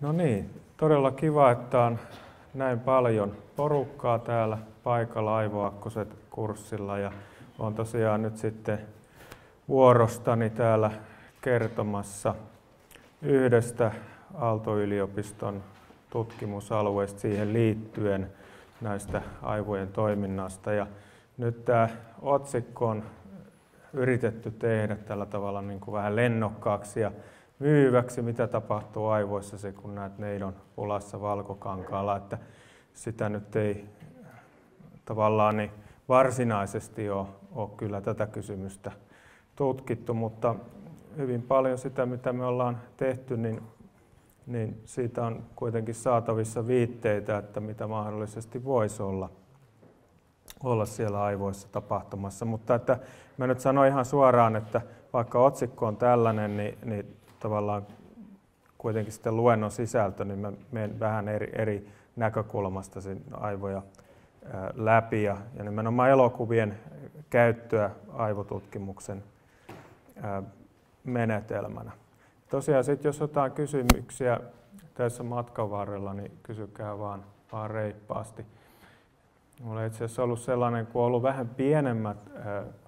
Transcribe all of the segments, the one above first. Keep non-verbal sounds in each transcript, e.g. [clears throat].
No niin, todella kiva, että on näin paljon porukkaa täällä paikalla Aivoakkoset kurssilla ja on tosiaan nyt sitten vuorostani täällä kertomassa yhdestä Aalto-yliopiston tutkimusalueesta siihen liittyen näistä aivojen toiminnasta. Ja nyt tämä otsikko on yritetty tehdä tällä tavalla niin kuin vähän lennokkaaksi ja myyväksi, mitä tapahtuu aivoissa se, kun näet neidon pulassa valkokankaalla. Että sitä nyt ei tavallaan niin varsinaisesti ole, ole kyllä tätä kysymystä tutkittu, mutta hyvin paljon sitä, mitä me ollaan tehty, niin, niin siitä on kuitenkin saatavissa viitteitä, että mitä mahdollisesti voisi olla, olla siellä aivoissa tapahtumassa. Mutta että mä nyt sanon ihan suoraan, että vaikka otsikko on tällainen, niin, niin tavallaan kuitenkin sitten luennon sisältö, niin mä menen vähän eri, eri näkökulmasta sen aivoja läpi ja, ja nimenomaan elokuvien käyttöä aivotutkimuksen menetelmänä. Tosiaan sitten jos jotain kysymyksiä tässä matkan varrella, niin kysykää vaan, vaan reippaasti. Mulla itse asiassa ollut sellainen, kun on ollut vähän pienemmät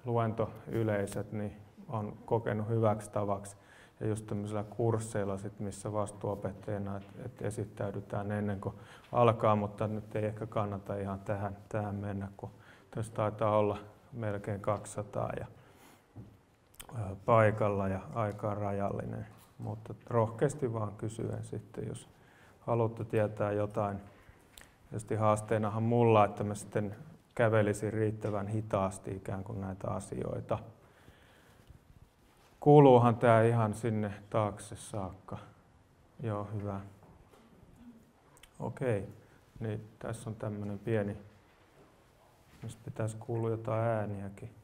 luentoyleiset, niin on kokenut hyväksi tavaksi ja just tämmöisillä kursseilla, sit, missä vastuuopettajana, että et esittäydytään ennen kuin alkaa, mutta nyt ei ehkä kannata ihan tähän, tähän mennä, kun tässä taitaa olla melkein 200 ja ää, paikalla ja aika rajallinen. Mutta rohkeasti vaan kysyen sitten, jos haluatte tietää jotain. Tietysti haasteenahan mulla, että mä sitten kävelisin riittävän hitaasti ikään kuin näitä asioita. Kuuluuhan tämä ihan sinne taakse saakka. Joo, hyvä. Okei, niin tässä on tämmöinen pieni, mistä pitäisi kuulua jotain ääniäkin.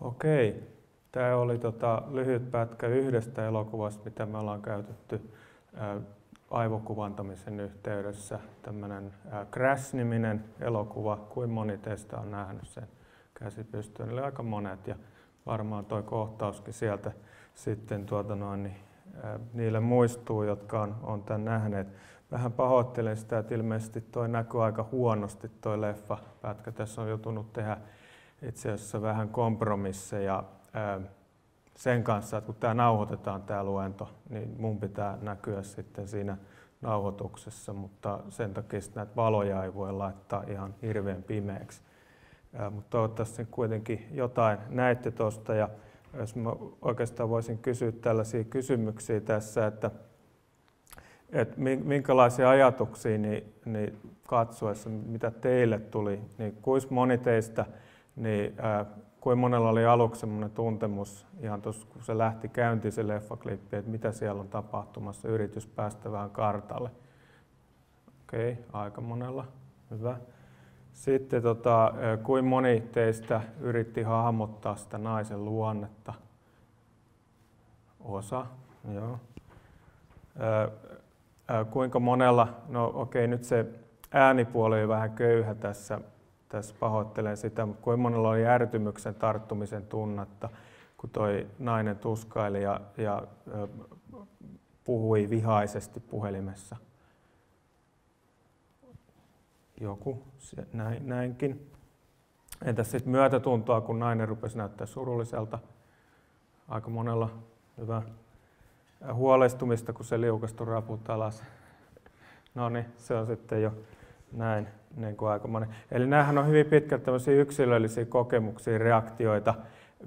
Okei. Tämä oli tota lyhyt pätkä yhdestä elokuvasta, mitä me ollaan käytetty aivokuvantamisen yhteydessä. Tämmöinen Crash-niminen elokuva. Kuin moni teistä on nähnyt sen käsi pystyyn? Eli aika monet. Ja varmaan tuo kohtauskin sieltä sitten tuota noin, niin, niille muistuu, jotka on, on tämän nähneet. Vähän pahoittelen sitä, että ilmeisesti tuo näkyy aika huonosti tuo leffa pätkä. Tässä on joutunut tehdä itse asiassa vähän kompromisseja sen kanssa, että kun tämä nauhoitetaan tämä luento, niin mun pitää näkyä sitten siinä nauhoituksessa, mutta sen takia näitä valoja ei voi laittaa ihan hirveän pimeäksi. Mutta toivottavasti kuitenkin jotain näitte tuosta ja jos mä oikeastaan voisin kysyä tällaisia kysymyksiä tässä, että, että minkälaisia ajatuksia niin, niin katsoessa, mitä teille tuli, niin kuinka moni teistä niin kuin monella oli aluksi semmoinen tuntemus, ihan tuossa kun se lähti käyntiin se leffaklippi, että mitä siellä on tapahtumassa, yritys päästä vähän kartalle. Okei, okay, aika monella, hyvä. Sitten tota, kuin moni teistä yritti hahmottaa sitä naisen luonnetta? Osa, joo. kuinka monella, no okei nyt se äänipuoli oli vähän köyhä tässä, tässä pahoittelen sitä, mutta kuinka monella oli ärtymyksen tarttumisen tunnetta, kun toi nainen tuskaili ja, ja puhui vihaisesti puhelimessa. Joku, se, näin, näinkin. Entäs sitten myötätuntoa, kun nainen rupesi näyttää surulliselta? Aika monella hyvä. Huolestumista, kun se liukastui raput alas. No niin, se on sitten jo näin niin kuin aika monen. Eli nämähän on hyvin pitkälti tämmöisiä yksilöllisiä kokemuksia, reaktioita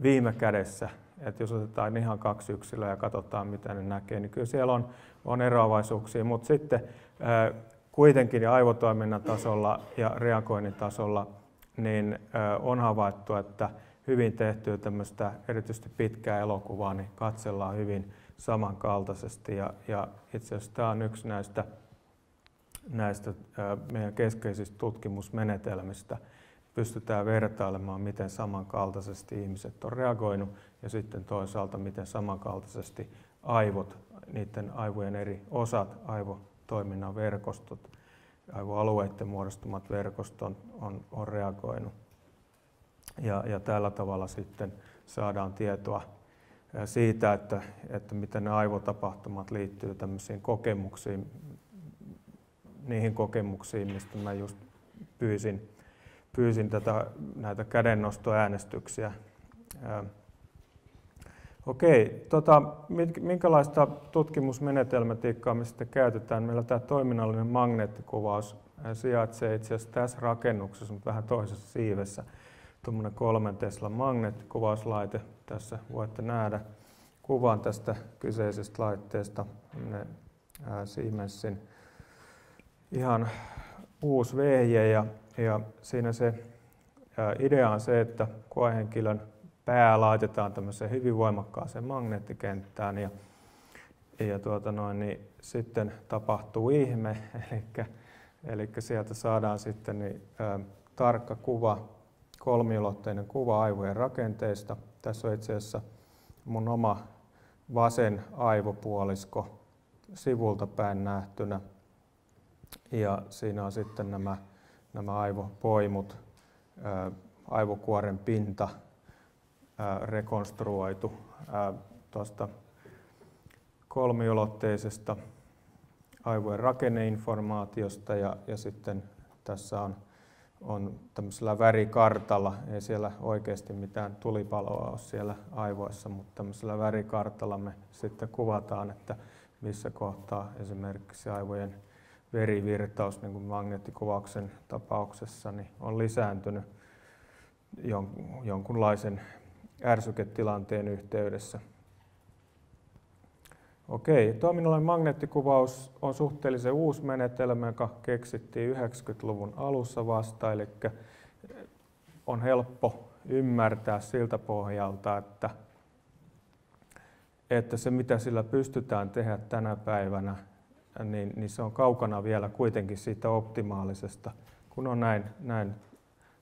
viime kädessä. Että jos otetaan ihan kaksi yksilöä ja katsotaan, mitä ne näkee, niin kyllä siellä on, on eroavaisuuksia. Mutta sitten kuitenkin aivotoiminnan tasolla ja reagoinnin tasolla niin on havaittu, että hyvin tehtyä tämmöistä erityisesti pitkää elokuvaa niin katsellaan hyvin samankaltaisesti. Ja, ja itse asiassa tämä on yksi näistä näistä meidän keskeisistä tutkimusmenetelmistä pystytään vertailemaan, miten samankaltaisesti ihmiset on reagoinut ja sitten toisaalta, miten samankaltaisesti aivot, niiden aivojen eri osat, aivotoiminnan verkostot, aivoalueiden muodostumat verkostot on, on reagoinut. Ja, ja tällä tavalla sitten saadaan tietoa siitä, että, että miten ne aivotapahtumat liittyy tämmöisiin kokemuksiin, niihin kokemuksiin, mistä mä just pyysin, pyysin tätä, näitä kädennostoäänestyksiä. Okei, tota, minkälaista tutkimusmenetelmatiikkaa me sitten käytetään? Meillä tämä toiminnallinen magneettikuvaus sijaitsee itse asiassa tässä rakennuksessa, mutta vähän toisessa siivessä. Tuommoinen kolmen Tesla magneettikuvauslaite. Tässä voitte nähdä kuvan tästä kyseisestä laitteesta, Siemensin ihan uusi vehje ja, ja siinä se idea on se, että koehenkilön pää laitetaan tämmöiseen hyvin voimakkaaseen magneettikenttään ja, ja tuota noin, niin sitten tapahtuu ihme, [laughs] eli, eli sieltä saadaan sitten niin, ää, tarkka kuva, kolmiulotteinen kuva aivojen rakenteista. Tässä on itse asiassa mun oma vasen aivopuolisko sivulta päin nähtynä ja siinä on sitten nämä, nämä aivopoimut, aivokuoren pinta rekonstruoitu tuosta kolmiulotteisesta aivojen rakenneinformaatiosta ja, ja sitten tässä on, on tämmöisellä värikartalla, ei siellä oikeasti mitään tulipaloa ole siellä aivoissa, mutta tämmöisellä värikartalla me sitten kuvataan, että missä kohtaa esimerkiksi aivojen verivirtaus niin kuin magneettikuvauksen tapauksessa niin on lisääntynyt jonkunlaisen ärsyketilanteen yhteydessä. Okei, toiminnallinen magneettikuvaus on suhteellisen uusi menetelmä, joka keksittiin 90-luvun alussa vasta, eli on helppo ymmärtää siltä pohjalta, että, että se mitä sillä pystytään tehdä tänä päivänä niin, niin se on kaukana vielä kuitenkin siitä optimaalisesta, kun on näin, näin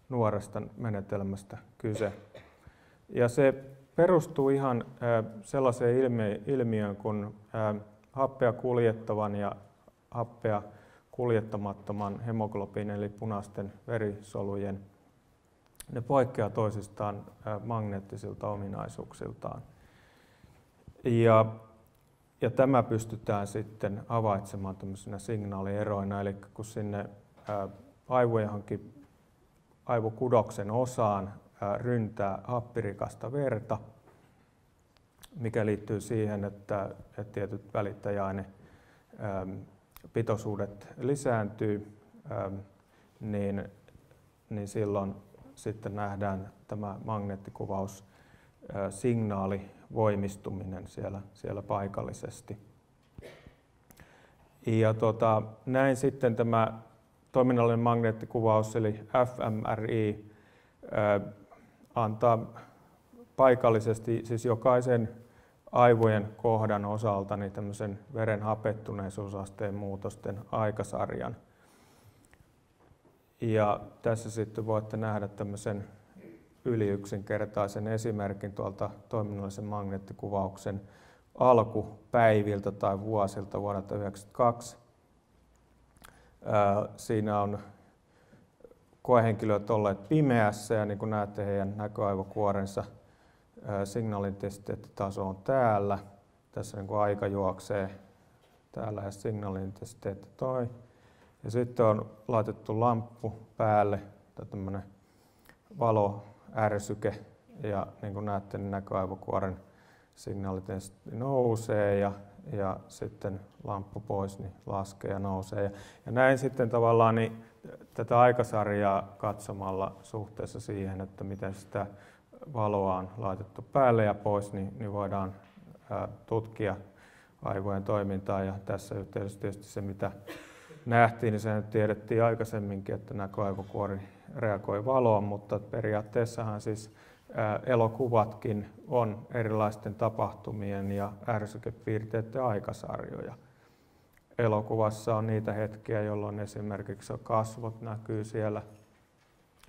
nuoresta menetelmästä kyse. Ja se perustuu ihan sellaiseen ilmiöön kuin happea kuljettavan ja happea kuljettamattoman hemoglobiin eli punaisten verisolujen. Ne poikkeaa toisistaan magneettisilta ominaisuuksiltaan. Ja ja tämä pystytään sitten havaitsemaan tämmöisenä signaalieroina, eli kun sinne aivojenhankin aivokudoksen osaan ryntää happirikasta verta, mikä liittyy siihen, että, että tietyt välittäjäaine pitoisuudet lisääntyy, niin, niin silloin sitten nähdään tämä magneettikuvaus signaali voimistuminen siellä, siellä paikallisesti. Ja tota, näin sitten tämä toiminnallinen magneettikuvaus eli fMRI antaa paikallisesti siis jokaisen aivojen kohdan osalta niin tämmöisen veren hapettuneisuusasteen muutosten aikasarjan. Ja tässä sitten voitte nähdä tämmöisen yliyksinkertaisen esimerkin tuolta toiminnallisen magneettikuvauksen alkupäiviltä tai vuosilta vuodelta 1992. Siinä on koehenkilöt olleet pimeässä ja niin kuin näette heidän näköaivokuorensa signaalintesteettitaso on täällä. Tässä niin kuin aika juoksee täällä ja signaalintesteetti toi. Ja sitten on laitettu lamppu päälle tämmöinen valoärsyke ja niin kuin näette niin näköaivokuoren signaalit nousee ja, ja sitten lamppu pois niin laskee ja nousee. Ja, ja näin sitten tavallaan niin tätä aikasarjaa katsomalla suhteessa siihen, että miten sitä valoa on laitettu päälle ja pois, niin, niin voidaan ää, tutkia aivojen toimintaa. Ja tässä yhteydessä tietysti se, mitä nähtiin, niin sehän tiedettiin aikaisemminkin, että näköaivokuori reagoi valoon, mutta periaatteessahan siis elokuvatkin on erilaisten tapahtumien ja ärsykepiirteiden aikasarjoja. Elokuvassa on niitä hetkiä, jolloin esimerkiksi kasvot näkyy siellä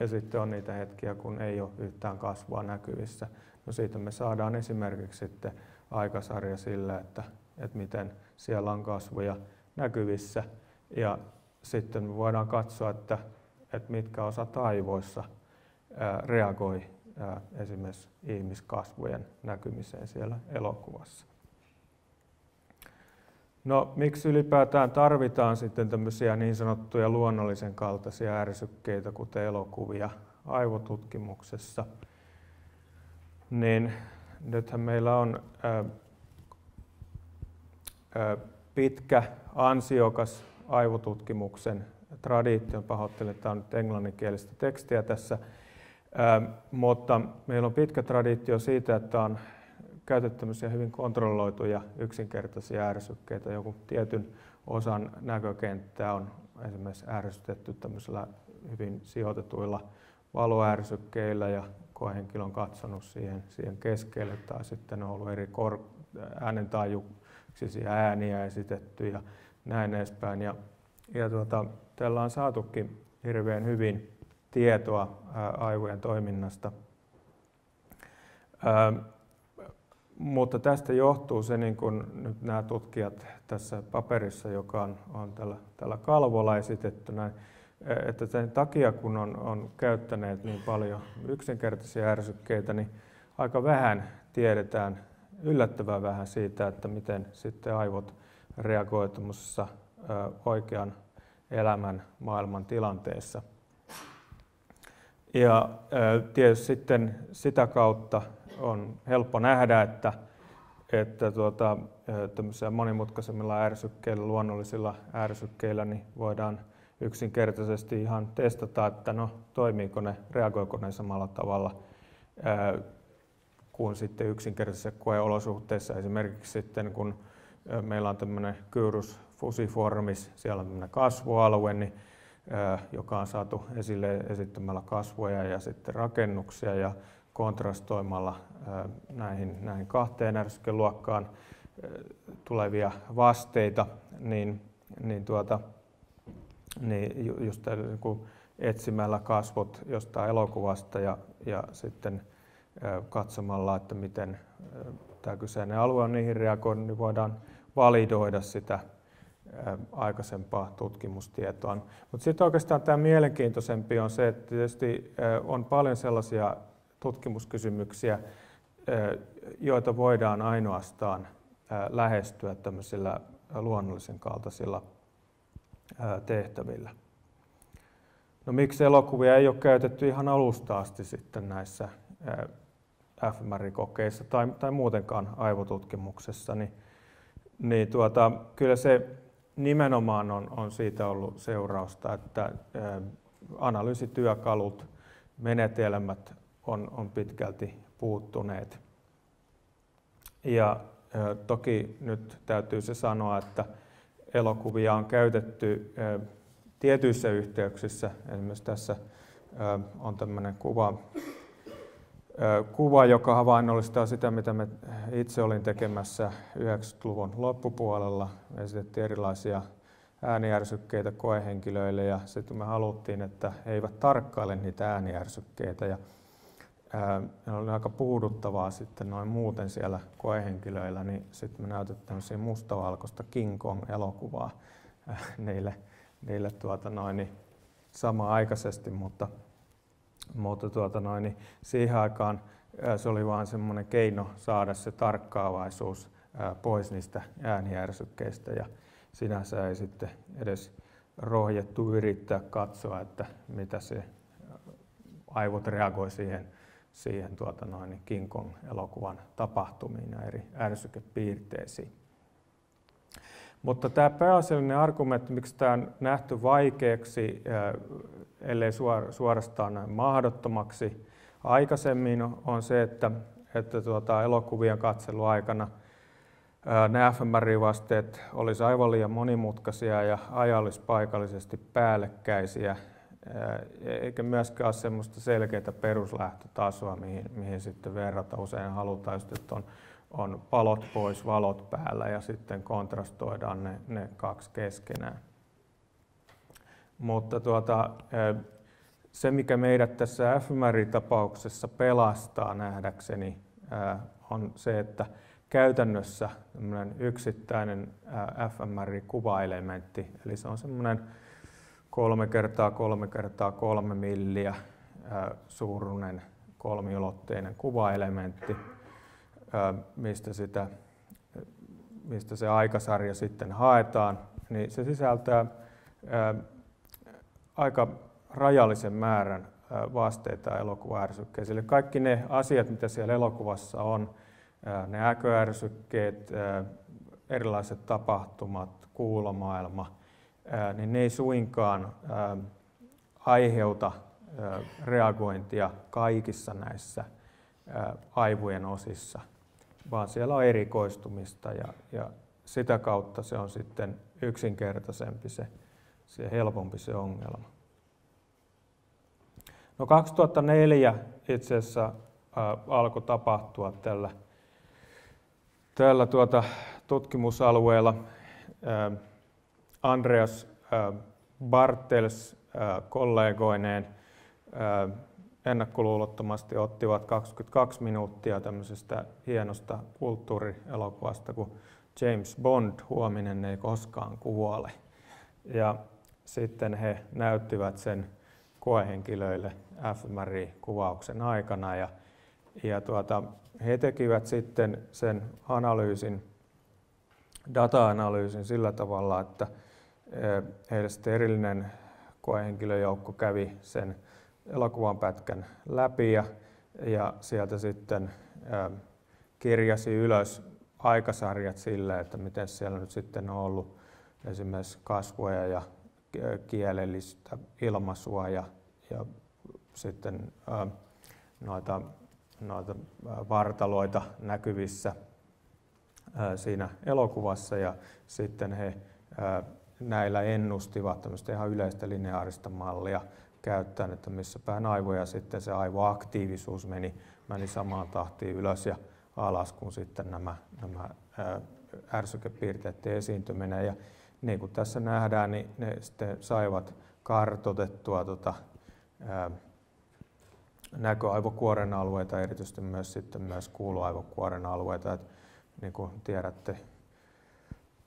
ja sitten on niitä hetkiä, kun ei ole yhtään kasvua näkyvissä. No siitä me saadaan esimerkiksi sitten aikasarja sille, että, että miten siellä on kasvoja näkyvissä. Ja sitten me voidaan katsoa, että, että mitkä osat aivoissa reagoi esimerkiksi ihmiskasvojen näkymiseen siellä elokuvassa. No miksi ylipäätään tarvitaan sitten tämmöisiä niin sanottuja luonnollisen kaltaisia ärsykkeitä, kuten elokuvia aivotutkimuksessa? Niin nythän meillä on ää, ää, pitkä, ansiokas aivotutkimuksen traditio. Pahoittelen, tämä on nyt englanninkielistä tekstiä tässä mutta meillä on pitkä traditio siitä, että on käytetty hyvin kontrolloituja yksinkertaisia ärsykkeitä. Joku tietyn osan näkökenttää on esimerkiksi ärsytetty tämmöisillä hyvin sijoitetuilla valoärsykkeillä ja koehenkilö on katsonut siihen, siihen keskelle tai sitten on ollut eri kor- äänentaajuksisia ääniä esitetty ja näin edespäin. Ja, ja tuota, tällä on saatukin hirveän hyvin tietoa aivojen toiminnasta. Mutta tästä johtuu se, niin kuin nyt nämä tutkijat tässä paperissa, joka on, on tällä, tällä kalvolla esitetty, näin, että sen takia kun on, on käyttäneet niin paljon yksinkertaisia ärsykkeitä, niin aika vähän tiedetään, yllättävän vähän siitä, että miten sitten aivot reagoivat oikean elämän maailman tilanteessa. Ja tietysti sitten sitä kautta on helppo nähdä, että, että tuota, monimutkaisemmilla ärsykkeillä, luonnollisilla ärsykkeillä, niin voidaan yksinkertaisesti ihan testata, että no, toimiiko ne, reagoiko ne samalla tavalla kuin sitten yksinkertaisissa koeolosuhteissa. Esimerkiksi sitten kun meillä on tämmöinen Kyrus fusiformis, siellä on tämmöinen kasvualue, niin joka on saatu esille esittämällä kasvoja ja sitten rakennuksia ja kontrastoimalla näihin, näihin kahteen ärsykkeluokkaan tulevia vasteita, niin, niin, tuota, niin just niin etsimällä kasvot jostain elokuvasta ja, ja sitten katsomalla, että miten tämä kyseinen alue on niihin reagoinut, niin voidaan validoida sitä aikaisempaa tutkimustietoa. Mutta sitten oikeastaan tämä mielenkiintoisempi on se, että tietysti on paljon sellaisia tutkimuskysymyksiä, joita voidaan ainoastaan lähestyä tämmöisillä luonnollisen kaltaisilla tehtävillä. No miksi elokuvia ei ole käytetty ihan alusta asti sitten näissä fMRI-kokeissa tai, tai muutenkaan aivotutkimuksessa, niin, niin tuota, kyllä se nimenomaan on, on siitä ollut seurausta, että analyysityökalut, menetelmät on, on pitkälti puuttuneet. Ja toki nyt täytyy se sanoa, että elokuvia on käytetty tietyissä yhteyksissä. Esimerkiksi tässä on tämmöinen kuva kuva, joka havainnollistaa sitä, mitä me itse olin tekemässä 90-luvun loppupuolella. Me esitettiin erilaisia ääniärsykkeitä koehenkilöille ja sitten me haluttiin, että he eivät tarkkaile niitä ääniärsykkeitä. Ja oli aika puuduttavaa sitten noin muuten siellä koehenkilöillä, niin sitten me näytettiin mustavalkoista King Kong-elokuvaa niille, niille tuota noin, niin sama-aikaisesti, mutta, mutta tuota noin, niin siihen aikaan se oli vain semmoinen keino saada se tarkkaavaisuus pois niistä ääniärsykkeistä ja sinänsä ei sitten edes rohjettu yrittää katsoa, että mitä se aivot reagoi siihen, siihen tuota noin, King Kong-elokuvan tapahtumiin ja eri ärsykepiirteisiin. Mutta tämä pääasiallinen argumentti, miksi tämä on nähty vaikeaksi, ellei suorastaan mahdottomaksi aikaisemmin, on se, että, että tuota, elokuvien katseluaikana ne fMRI-vasteet olisivat aivan liian monimutkaisia ja ajallispaikallisesti päällekkäisiä, eikä myöskään ole sellaista selkeää peruslähtötasoa, mihin, mihin sitten verrata. Usein halutaan että on, on palot pois, valot päällä ja sitten kontrastoidaan ne, ne kaksi keskenään. Mutta tuota, se, mikä meidät tässä fMRI-tapauksessa pelastaa nähdäkseni, on se, että käytännössä yksittäinen fMRI-kuvaelementti, eli se on semmoinen 3 kertaa 3 kertaa 3 milliä suuruinen kolmiulotteinen kuvaelementti, mistä, sitä, mistä se aikasarja sitten haetaan, niin se sisältää aika rajallisen määrän vasteita elokuvaärsykkeisiin. Kaikki ne asiat, mitä siellä elokuvassa on, ne äköärsykkeet, erilaiset tapahtumat, kuulomaailma, niin ne ei suinkaan aiheuta reagointia kaikissa näissä aivojen osissa, vaan siellä on erikoistumista ja, ja sitä kautta se on sitten yksinkertaisempi se, se helpompi se ongelma. No 2004 itse asiassa äh, alkoi tapahtua tällä, tällä tuota, tutkimusalueella. Äh, Andreas äh, Bartels äh, kollegoineen äh, ennakkoluulottomasti ottivat 22 minuuttia tämmöisestä hienosta kulttuurielokuvasta kuin James Bond, huominen ei koskaan kuole. Ja sitten he näyttivät sen koehenkilöille fMRI-kuvauksen aikana ja, ja tuota, he tekivät sitten sen analyysin, data-analyysin sillä tavalla, että heille sitten erillinen koehenkilöjoukko kävi sen elokuvan pätkän läpi ja, ja sieltä sitten ä, kirjasi ylös aikasarjat sille, että miten siellä nyt sitten on ollut esimerkiksi kasvoja ja kielellistä ilmaisua ja, ja sitten ä, noita, noita vartaloita näkyvissä ä, siinä elokuvassa ja sitten he näillä ennustivat tämmöistä ihan yleistä lineaarista mallia käyttäen, että missä päin aivoja sitten se aivoaktiivisuus meni, meni samaan tahtiin ylös ja alas kuin sitten nämä, nämä ärsykepiirteiden esiintyminen. Ja niin kuin tässä nähdään, niin ne sitten saivat kartotettua tota, ää, näköaivokuoren alueita, erityisesti myös, sitten myös kuuloaivokuoren alueita. Et, niin kuin tiedätte,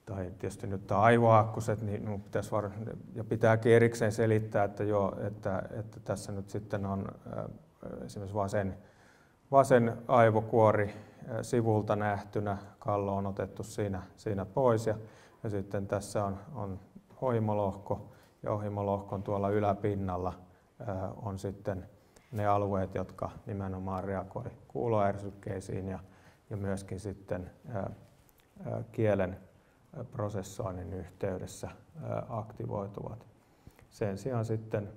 tai tietysti nyt tämä aivoakkuset, niin minun pitäisi var- ja pitääkin erikseen selittää, että, joo, että, että tässä nyt sitten on esimerkiksi vasen, vasen aivokuori sivulta nähtynä, kallo on otettu siinä, siinä pois ja, ja sitten tässä on, on ohimolohko ja ohimolohkon tuolla yläpinnalla on sitten ne alueet, jotka nimenomaan reagoi kuuloärsykkeisiin ja, ja myöskin sitten kielen prosessoinnin yhteydessä aktivoituvat. Sen sijaan sitten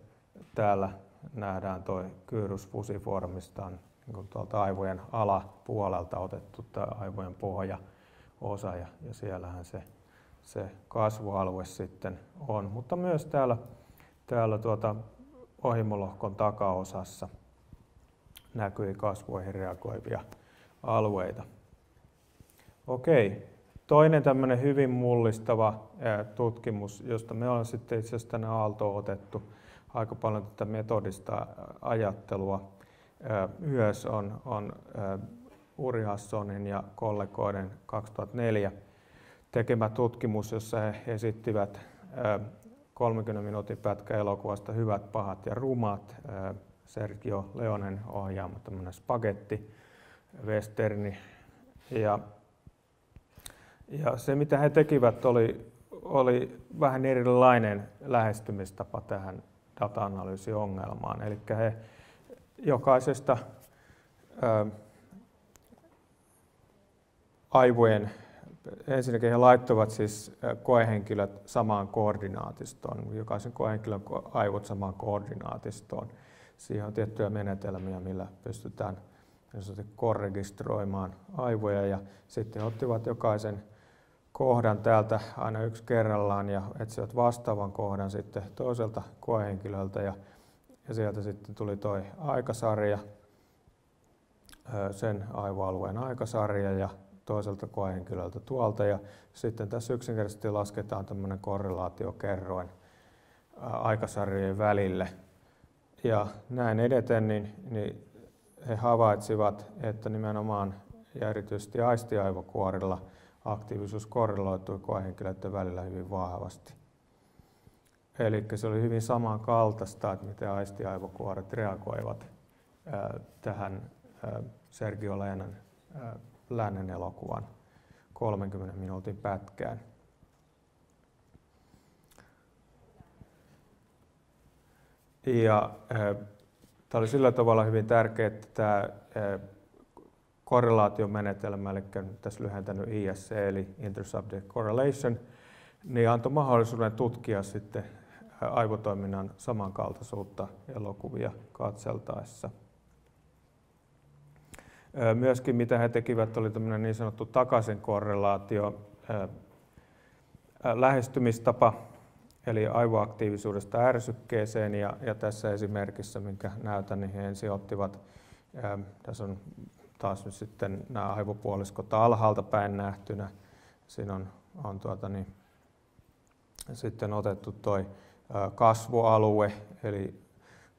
täällä nähdään tuo kyrus fusiformista on niin tuolta aivojen alapuolelta otettu tämä aivojen pohjaosa ja, ja siellähän se, se kasvualue sitten on. Mutta myös täällä, täällä tuota ohimolohkon takaosassa näkyi kasvoihin reagoivia alueita. Okei, Toinen tämmöinen hyvin mullistava tutkimus, josta me ollaan sitten itse asiassa tänne Aaltoon otettu aika paljon tätä metodista ajattelua, YÖS on, on Uri Hassonin ja kollegoiden 2004 tekemä tutkimus, jossa he esittivät 30 minuutin pätkä elokuvasta Hyvät, pahat ja rumat. Sergio Leonen ohjaama tämmöinen spagetti, westerni. Ja, ja se mitä he tekivät oli, oli vähän erilainen lähestymistapa tähän data-analyysiongelmaan. Eli he jokaisesta ää, aivojen, ensinnäkin he laittoivat siis koehenkilöt samaan koordinaatistoon, jokaisen koehenkilön aivot samaan koordinaatistoon. Siihen on tiettyjä menetelmiä, millä pystytään korregistroimaan aivoja ja sitten ottivat jokaisen kohdan täältä aina yksi kerrallaan ja etsivät vastaavan kohdan sitten toiselta koehenkilöltä ja, ja sieltä sitten tuli tuo aikasarja, sen aivoalueen aikasarja ja toiselta koehenkilöltä tuolta ja sitten tässä yksinkertaisesti lasketaan tämmöinen korrelaatiokerroin aikasarjojen välille. Ja näin edeten niin, niin he havaitsivat, että nimenomaan ja erityisesti aistiaivokuorilla aktiivisuus korreloitui koehenkilöiden välillä hyvin vahvasti. Eli se oli hyvin samankaltaista, että miten aistiaivokuoret reagoivat tähän Sergio Leenan lännen elokuvan 30 minuutin pätkään. Ja Tämä oli sillä tavalla hyvin tärkeä, että tämä korrelaatiomenetelmä, eli tässä lyhentänyt ISC eli Intersubject Correlation, niin antoi mahdollisuuden tutkia sitten aivotoiminnan samankaltaisuutta elokuvia katseltaessa. Myöskin mitä he tekivät oli tämmöinen niin sanottu takaisin korrelaatio lähestymistapa, eli aivoaktiivisuudesta ärsykkeeseen. Ja, ja tässä esimerkissä, minkä näytän, niin he ensin ottivat, tässä on taas nyt sitten nämä aivopuoliskot alhaalta päin nähtynä. Siinä on, on tuota, niin, sitten otettu tuo kasvualue, eli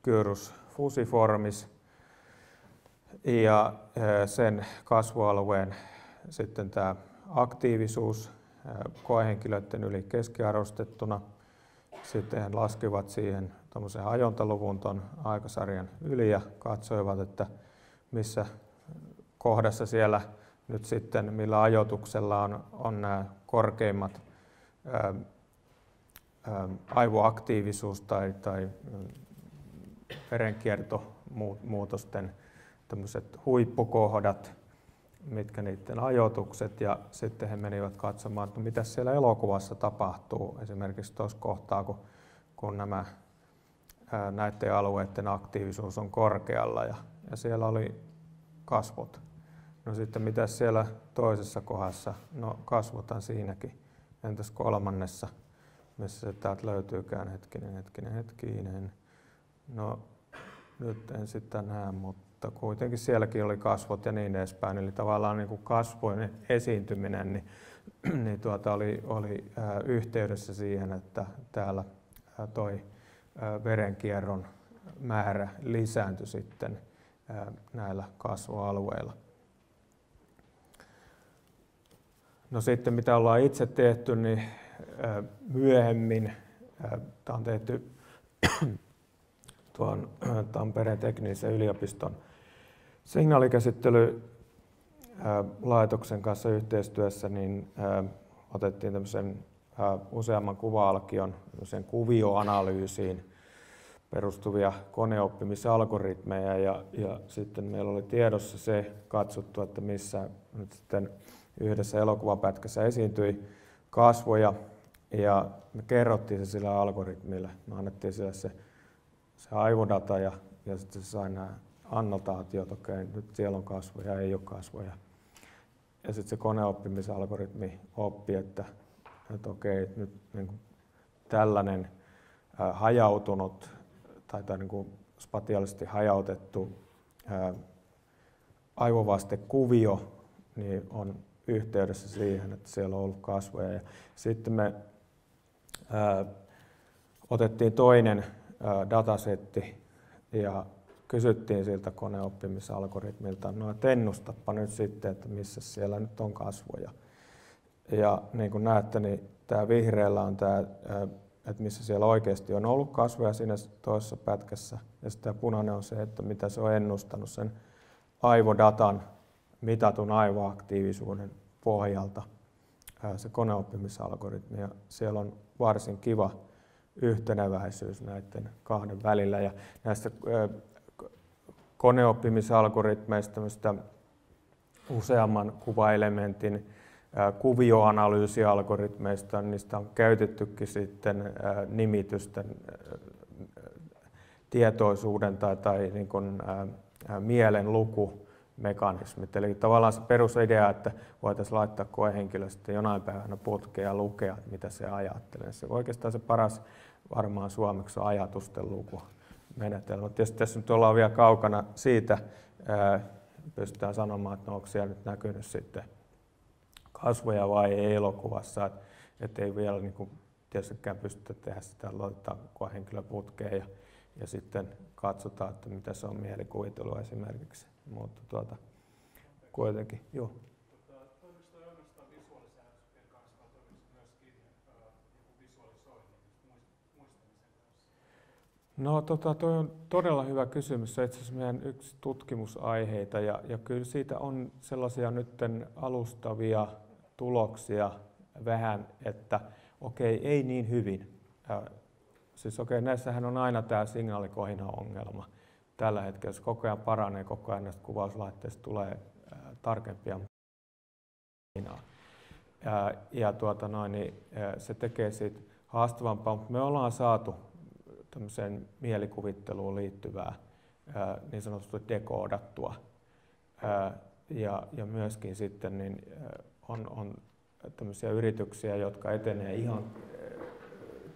Gyrus fusiformis, ja sen kasvualueen sitten tämä aktiivisuus koehenkilöiden yli keskiarvostettuna – sitten he laskivat siihen tuommoisen hajontaluvun tuon aikasarjan yli ja katsoivat, että missä kohdassa siellä nyt sitten, millä ajoituksella on, on nämä korkeimmat ää, ää, aivoaktiivisuus tai, tai verenkiertomuutosten huippukohdat, mitkä niiden ajoitukset ja sitten he menivät katsomaan, että mitä siellä elokuvassa tapahtuu. Esimerkiksi tuossa kohtaa, kun, kun nämä, näiden alueiden aktiivisuus on korkealla ja, ja siellä oli kasvot. No sitten mitä siellä toisessa kohdassa? No kasvotan siinäkin. Entäs kolmannessa? Missä se täältä löytyykään? Hetkinen, hetkinen, hetkinen. No nyt en sitä näe, mutta kuitenkin sielläkin oli kasvot ja niin edespäin. Eli tavallaan niin kuin kasvojen esiintyminen niin, [clears throat] niin tuota oli, oli ää, yhteydessä siihen, että täällä ää, toi ää, verenkierron määrä lisääntyi sitten näillä kasvoalueilla. No sitten mitä ollaan itse tehty, niin myöhemmin, tämä on tehty tuon Tampereen teknisen yliopiston signaalikäsittelylaitoksen kanssa yhteistyössä niin otettiin tämmöisen useamman kuva-alkion kuvioanalyysiin perustuvia koneoppimisalgoritmeja ja, ja sitten meillä oli tiedossa se katsottu, että missä nyt sitten yhdessä elokuvapätkässä esiintyi kasvoja ja me kerrottiin se sillä algoritmilla. Me annettiin sille se, se aivodata ja, ja sitten se sai nämä annotaatiot, okei, okay, nyt siellä on kasvoja, ei ole kasvoja. Ja sitten se koneoppimisalgoritmi oppi, että, että okei, okay, nyt niin kuin tällainen hajautunut tai, tai niin kuin spatiaalisesti hajautettu ää, aivovastekuvio niin on yhteydessä siihen, että siellä on ollut kasvoja. Ja sitten me ää, otettiin toinen ää, datasetti ja kysyttiin siltä koneoppimisalgoritmilta, no että ennustappa nyt sitten, että missä siellä nyt on kasvoja. Ja niin kuin näette, niin tämä vihreällä on tämä, että missä siellä oikeasti on ollut kasvoja siinä toisessa pätkässä. Ja sitten tämä punainen on se, että mitä se on ennustanut sen aivodatan mitatun aivoaktiivisuuden pohjalta se koneoppimisalgoritmi. Ja siellä on varsin kiva yhteneväisyys näiden kahden välillä. Ja näistä koneoppimisalgoritmeista useamman kuvaelementin kuvioanalyysialgoritmeista, niistä on käytettykin sitten nimitysten tietoisuuden tai, tai niin kuin, mielen lukumekanismit. Eli tavallaan se perusidea, että voitaisiin laittaa koehenkilö sitten jonain päivänä putkeen ja lukea, mitä se ajattelee. Se oikeastaan se paras varmaan suomeksi on ajatusten luku menetelmä. Tietysti tässä nyt ollaan vielä kaukana siitä, pystytään sanomaan, että no, onko siellä nyt näkynyt sitten kasvoja vai ei elokuvassa, että et ei vielä niin kuin, tietystikään pystytä tehdä sitä laittaa henkilöputkeen ja, ja sitten katsotaan, että mitä se on mielikuvitelu esimerkiksi. Mutta tuota, kuitenkin, joo. No tota, toi on todella hyvä kysymys. Se on itse asiassa meidän yksi tutkimusaiheita ja, ja kyllä siitä on sellaisia nytten alustavia tuloksia vähän, että okei, okay, ei niin hyvin. Siis okei, okay, näissähän on aina tämä signaalikohina-ongelma. Tällä hetkellä se koko ajan paranee, koko ajan näistä kuvauslaitteista tulee tarkempia äh, ja tuota noin, niin, se tekee siitä haastavampaa, mutta me ollaan saatu tämmöiseen mielikuvitteluun liittyvää ää, niin sanotusti dekoodattua. Ja, ja myöskin sitten niin, on, on tämmöisiä yrityksiä, jotka etenee ihan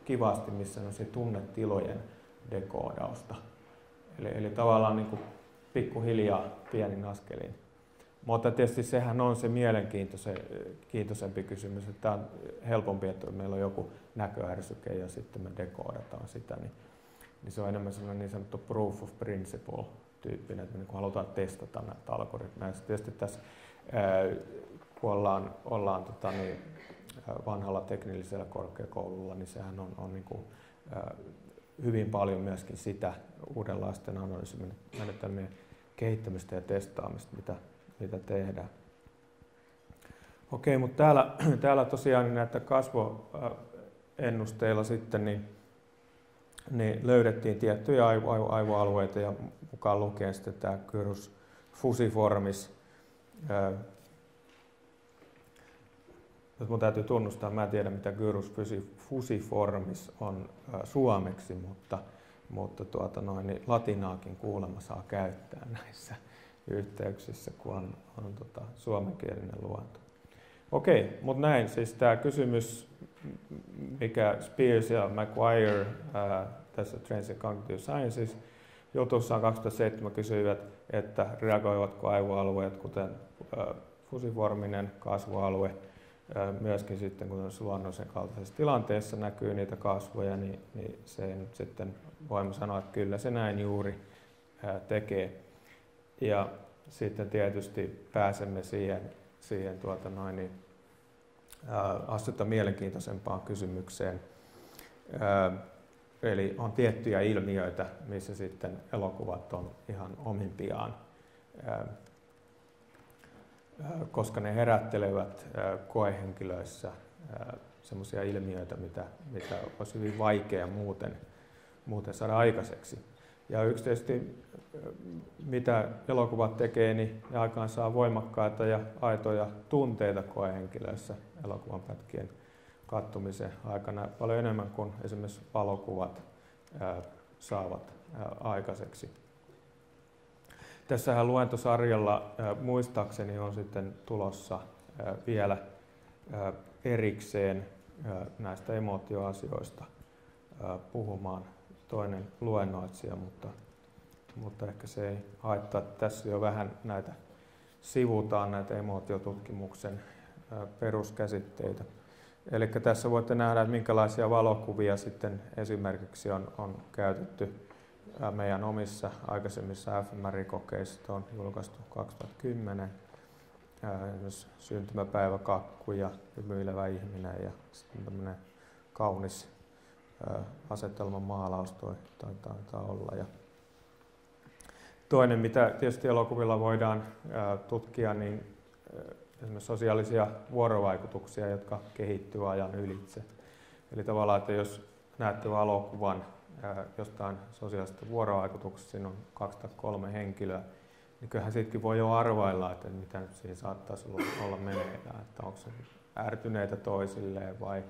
kivasti, missä on se tunnetilojen dekoodausta. Eli, eli tavallaan niin kuin pikkuhiljaa pienin askelin. Mutta tietysti sehän on se mielenkiintoisempi kysymys, että tämä on helpompi, että meillä on joku näköärsyke ja sitten me dekoodataan sitä, niin, niin se on enemmän sellainen niin sanottu proof of principle tyyppinen, että me niin halutaan testata näitä algoritmeja. Tietysti tässä, kun ollaan, ollaan tota, niin, vanhalla teknillisellä korkeakoululla, niin sehän on, on niin kuin, hyvin paljon myöskin sitä uudenlaisten analyysimenetelmien kehittämistä ja testaamista, mitä, mitä tehdään. Okei, mutta täällä, [clears throat] täällä tosiaan näitä kasvoennusteilla sitten niin, niin löydettiin tiettyjä aivo, aivo, aivoalueita ja mukaan lukien sitten tämä Kyrus fusiformis. Nyt mun täytyy tunnustaa, mä en tiedä mitä Gyrus fusiformis on suomeksi, mutta, mutta tuota noin, niin latinaakin kuulemma saa käyttää [laughs] näissä yhteyksissä, kun on, on tota, suomenkielinen luonto. Okei, mutta näin, siis tämä kysymys, mikä Spears ja McGuire ää, tässä Trends in Cognitive Sciences jutussaan 2007 kysyivät, että reagoivatko aivoalueet, kuten ää, fusiforminen kasvualue, myöskin sitten kun luonnollisen kaltaisessa tilanteessa näkyy niitä kasvoja, niin, niin se nyt sitten voimme sanoa, että kyllä se näin juuri tekee. Ja sitten tietysti pääsemme siihen, siihen tuota noin, niin, astetta mielenkiintoisempaan kysymykseen. Eli on tiettyjä ilmiöitä, missä sitten elokuvat on ihan omimpiaan, koska ne herättelevät ää, koehenkilöissä sellaisia ilmiöitä, mitä, mitä olisi hyvin vaikea muuten, muuten saada aikaiseksi. Ja yksi tietysti, mitä elokuvat tekee, niin ne aikaan saa voimakkaita ja aitoja tunteita koehenkilöissä elokuvan pätkien kattomisen aikana paljon enemmän kuin esimerkiksi valokuvat saavat aikaiseksi. Tässähän luentosarjalla muistaakseni on sitten tulossa vielä erikseen näistä emootioasioista puhumaan toinen luennoitsija, mutta, mutta ehkä se ei haittaa. Tässä jo vähän näitä sivutaan näitä emootiotutkimuksen peruskäsitteitä. Eli tässä voitte nähdä, että minkälaisia valokuvia sitten esimerkiksi on, on käytetty meidän omissa aikaisemmissa fMRI-kokeissa on julkaistu 2010. Esimerkiksi syntymäpäiväkakku ja hymyilevä ihminen ja sitten tämmöinen kaunis asetelman maalaus toi, toi taitaa olla. Ja toinen, mitä tietysti elokuvilla voidaan tutkia, niin esimerkiksi sosiaalisia vuorovaikutuksia, jotka kehittyy ajan ylitse. Eli tavallaan, että jos näette valokuvan jostain sosiaalisesta vuorovaikutuksesta, siinä on kaksi tai kolme henkilöä, niin kyllähän siitäkin voi jo arvailla, että mitä nyt siinä saattaisi olla, meneillään, että onko se ärtyneitä toisilleen vai,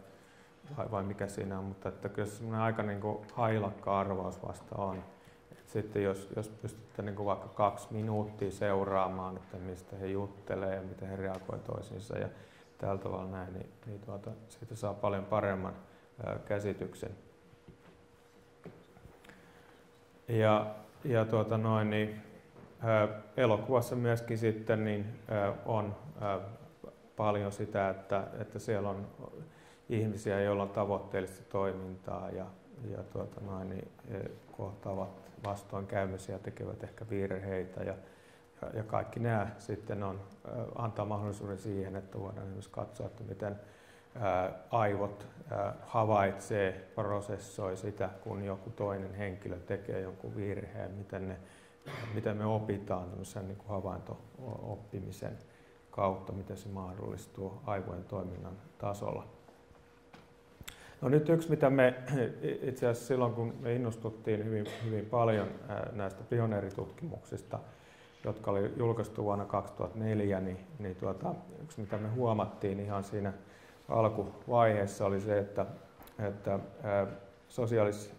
vai, vai mikä siinä on, mutta että kyllä semmoinen aika niin kuin hailakka arvaus vasta on. Sitten jos, jos pystytte niin kuin vaikka kaksi minuuttia seuraamaan, että mistä he juttelee ja miten he reagoivat toisiinsa ja tällä tavalla näin, niin, niin tuota, siitä saa paljon paremman ää, käsityksen. Ja, ja tuota noin, niin, ää, elokuvassa myöskin sitten niin, ää, on ää, paljon sitä, että, että siellä on ihmisiä, joilla on tavoitteellista toimintaa ja, ja tuota noin, niin, kohtaavat vastoinkäymisiä, tekevät ehkä virheitä ja, ja, ja kaikki nämä sitten on, antaa mahdollisuuden siihen, että voidaan myös katsoa, että miten aivot havaitsee, prosessoi sitä, kun joku toinen henkilö tekee jonkun virheen, miten, ne, miten me opitaan niin kuin havainto-oppimisen kautta, miten se mahdollistuu aivojen toiminnan tasolla. No nyt yksi, mitä me itse asiassa silloin, kun me innostuttiin hyvin, hyvin paljon näistä pioneeritutkimuksista, jotka oli julkaistu vuonna 2004, niin, niin tuota, yksi mitä me huomattiin ihan siinä alkuvaiheessa oli se, että, että sosiaalis...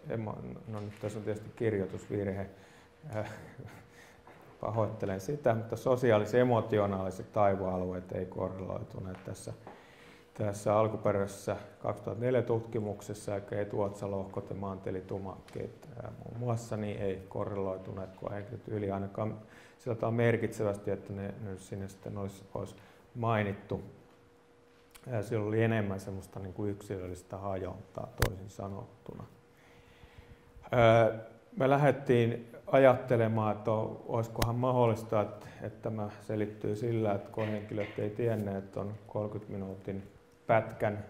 No nyt tässä on tietysti kirjoitusvirhe, pahoittelen sitä, mutta sosiaalis-emotionaaliset aivoalueet ei korreloituneet tässä, tässä alkuperäisessä 2004 tutkimuksessa, eli etuotsalohkot ja mantelitumakkeet muun muassa, niin ei korreloituneet henkilöt yli ainakaan sillä merkitsevästi, että ne, ne sinne sitten olisi, olisi mainittu. Siellä oli enemmän semmoista niin kuin yksilöllistä hajontaa toisin sanottuna. Me lähdettiin ajattelemaan, että olisikohan mahdollista, että, että tämä selittyy sillä, että kun henkilöt ei tienneet, että on 30 minuutin pätkän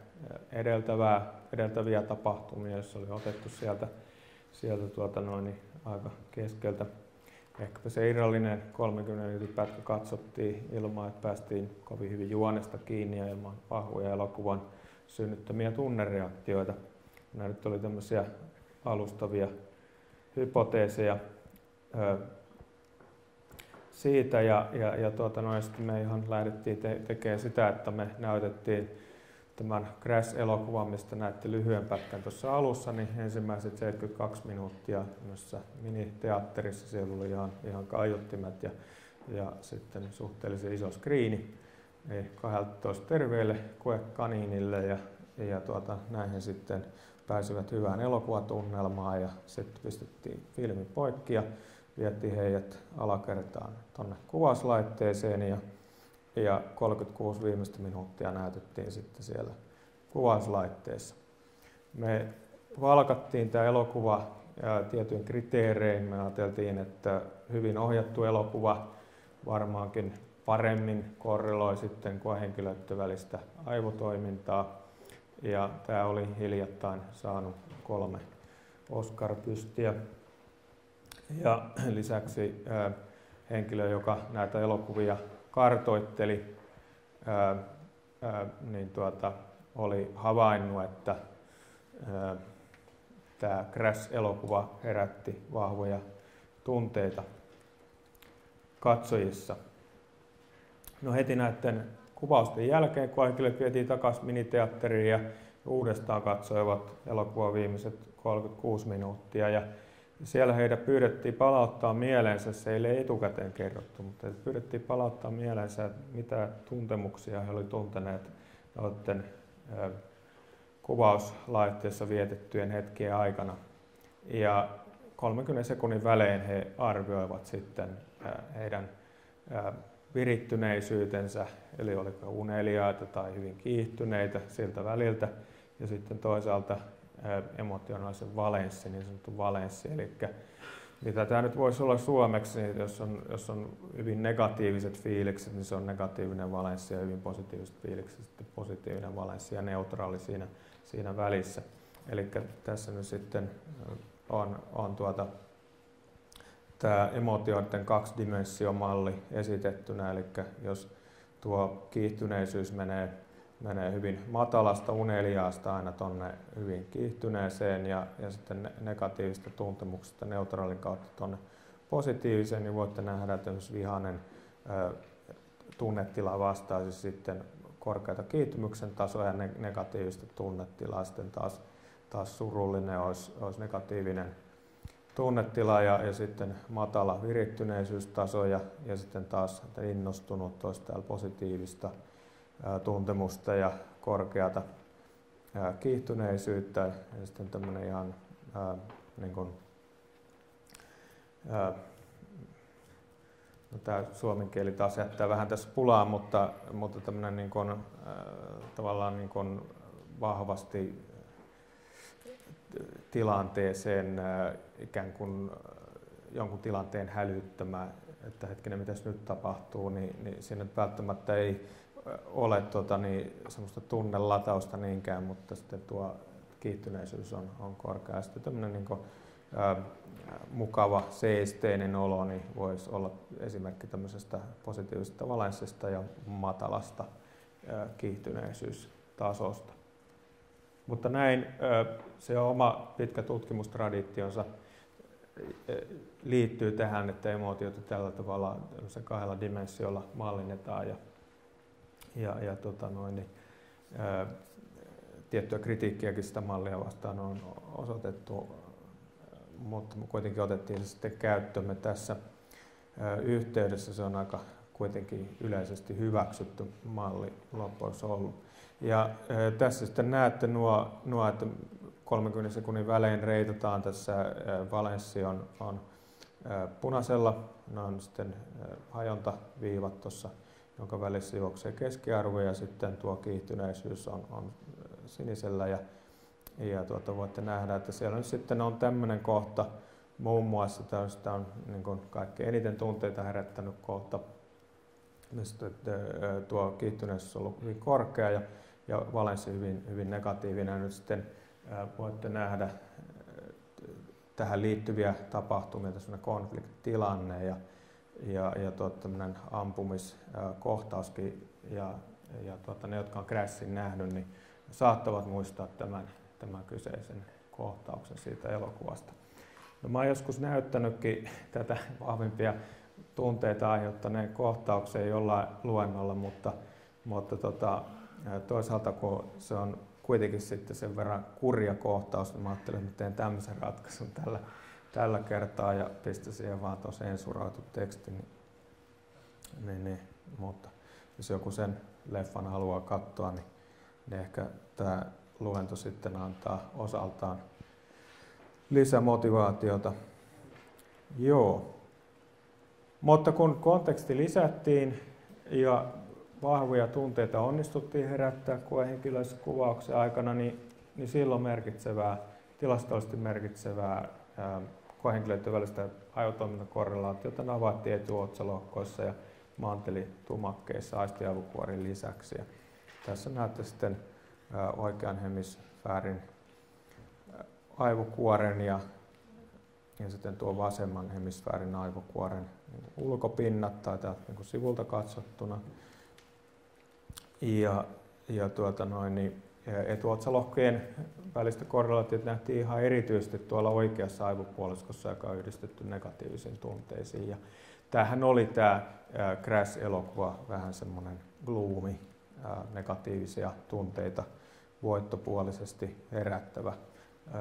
edeltävää, edeltäviä tapahtumia, joissa oli otettu sieltä, sieltä tuota noin, aika keskeltä Ehkäpä se irrallinen 30 minuutin pätkä katsottiin ilman, että päästiin kovin hyvin juonesta kiinni ja ilman vahvoja elokuvan synnyttämiä tunnereaktioita. Nämä nyt oli tämmöisiä alustavia hypoteeseja ö, siitä ja, ja, ja tuota, no, sitten me ihan lähdettiin te- tekemään sitä, että me näytettiin tämän Crash-elokuvan, mistä näette lyhyen pätkän tuossa alussa, niin ensimmäiset 72 minuuttia noissa miniteatterissa siellä oli ihan, ihan kaiuttimet ja, ja sitten suhteellisen iso skriini. 12 terveelle koekaniinille ja, ja tuota, näin he sitten pääsivät hyvään elokuvatunnelmaan ja sitten pistettiin filmi poikki ja vietiin heidät alakertaan tuonne kuvauslaitteeseen ja ja 36 viimeistä minuuttia näytettiin sitten siellä kuvauslaitteessa. Me valkattiin tämä elokuva tietyin kriteerein. Me ajateltiin, että hyvin ohjattu elokuva varmaankin paremmin korreloi sitten kuin henkilöiden välistä aivotoimintaa. Ja tämä oli hiljattain saanut kolme Oscar-pystiä. Ja lisäksi henkilö, joka näitä elokuvia kartoitteli, ää, ää, niin tuota, oli havainnut, että tämä Crash-elokuva herätti vahvoja tunteita katsojissa. No heti näiden kuvausten jälkeen, kun henkilöt vietiin takaisin miniteatteriin ja uudestaan katsoivat elokuvan viimeiset 36 minuuttia. Ja siellä heidät pyydettiin palauttaa mieleensä, se ei ole etukäteen kerrottu, mutta pyydettiin palauttaa mieleensä, mitä tuntemuksia he olivat tunteneet noiden kuvauslaitteessa vietettyjen hetkien aikana. Ja 30 sekunnin välein he arvioivat sitten heidän virittyneisyytensä, eli oliko uneliaita tai hyvin kiihtyneitä siltä väliltä, ja sitten toisaalta emotionaalisen valenssi, niin sanottu valenssi, eli mitä tämä nyt voisi olla suomeksi, niin jos on, jos on hyvin negatiiviset fiilikset, niin se on negatiivinen valenssi ja hyvin positiiviset fiilikset, sitten positiivinen valenssi ja neutraali siinä, siinä välissä. Eli tässä nyt sitten on, on tuota, tämä emootioiden kaksidimensiomalli esitettynä, eli jos tuo kiihtyneisyys menee, menee hyvin matalasta uneliaasta aina tuonne hyvin kiihtyneeseen ja, ja sitten negatiivista tuntemuksesta neutraalin kautta tuonne positiiviseen, niin voitte nähdä, että jos vihainen ö, tunnetila vastaisi sitten korkeata kiihtymyksen tasoa ja negatiivista tunnetilaa, sitten taas, taas surullinen olisi, olisi negatiivinen tunnetila ja, ja sitten matala virittyneisyys-taso ja, ja sitten taas innostunut olisi täällä positiivista tuntemusta ja korkeata ää, kiihtyneisyyttä ja sitten tämmöinen ihan ää, niin kuin, ää, no tämä suomen kieli taas jättää vähän tässä pulaa, mutta, mutta tämmöinen niin kuin, ää, tavallaan niin kuin vahvasti tilanteeseen ikään kuin jonkun tilanteen hälyttämä, että hetkinen, mitä nyt tapahtuu, niin, niin siinä välttämättä ei ole tota, niin, semmoista tunnelatausta niinkään, mutta sitten tuo kiihtyneisyys on, on korkea. Sitten tämmöinen niin kuin, ä, mukava seesteinen olo niin voisi olla esimerkki tämmöisestä positiivisesta valenssista ja matalasta ä, kiihtyneisystasosta. Mutta näin se oma pitkä tutkimustraditionsa liittyy tähän, että emootioita tällä tavalla kahdella dimensiolla mallinnetaan ja, ja, ja tota noin, niin, ää, tiettyä kritiikkiäkin sitä mallia vastaan on osoitettu, mutta kuitenkin otettiin se sitten käyttöömme tässä ää, yhteydessä. Se on aika kuitenkin yleisesti hyväksytty malli loppujen ollut. Ja tässä sitten näette nuo, nuo että 30 sekunnin välein reitataan tässä valenssi on, on punaisella, ne on sitten hajontaviivat tuossa, jonka välissä juoksee keskiarvo ja sitten tuo kiihtyneisyys on, on sinisellä ja, ja tuota, voitte nähdä, että siellä nyt sitten on tämmöinen kohta, muun muassa tämä on niin kuin kaikkein eniten tunteita herättänyt kohta, mistä tuo kiihtyneisyys on ollut hyvin korkea ja ja valenssi hyvin, hyvin negatiivinen. Nyt sitten voitte nähdä tähän liittyviä tapahtumia, on konfliktitilanne ja, ja, ja tuota, ampumiskohtauskin ja, ja tuota, ne, jotka on Crashin nähnyt, niin saattavat muistaa tämän, tämän kyseisen kohtauksen siitä elokuvasta. No, mä olen joskus näyttänytkin tätä vahvimpia tunteita aiheuttaneen kohtauksen jollain luennolla, mutta, mutta tota, toisaalta kun se on kuitenkin sitten sen verran kurja kohtaus, niin mä ajattelin, että teen tämmöisen ratkaisun tällä, tällä kertaa ja pistä siihen vaan tuo sensuroitu teksti. Niin, niin, niin, mutta jos joku sen leffan haluaa katsoa, niin, niin ehkä tämä luento sitten antaa osaltaan lisämotivaatiota. Joo. Mutta kun konteksti lisättiin ja vahvoja tunteita onnistuttiin herättää koehenkilöissä kuvauksen aikana, niin, niin silloin merkitsevää, tilastollisesti merkitsevää koehenkilöiden välistä ajotoimintakorrelaatiota havaittiin etuotsalohkoissa ja mantelitumakkeissa aistiavukuorin lisäksi. Ja tässä näette sitten oikean hemisfäärin aivokuoren ja, ja sitten tuo vasemman hemisfäärin aivokuoren ulkopinnat tai täältä niin sivulta katsottuna. Ja, ja tuota noin, niin etuotsalohkojen välistä korrelaatiota nähtiin ihan erityisesti tuolla oikeassa aivopuoliskossa, joka on yhdistetty negatiivisiin tunteisiin. Ja tämähän oli tämä Crash-elokuva vähän semmoinen gloomi, negatiivisia tunteita voittopuolisesti herättävä.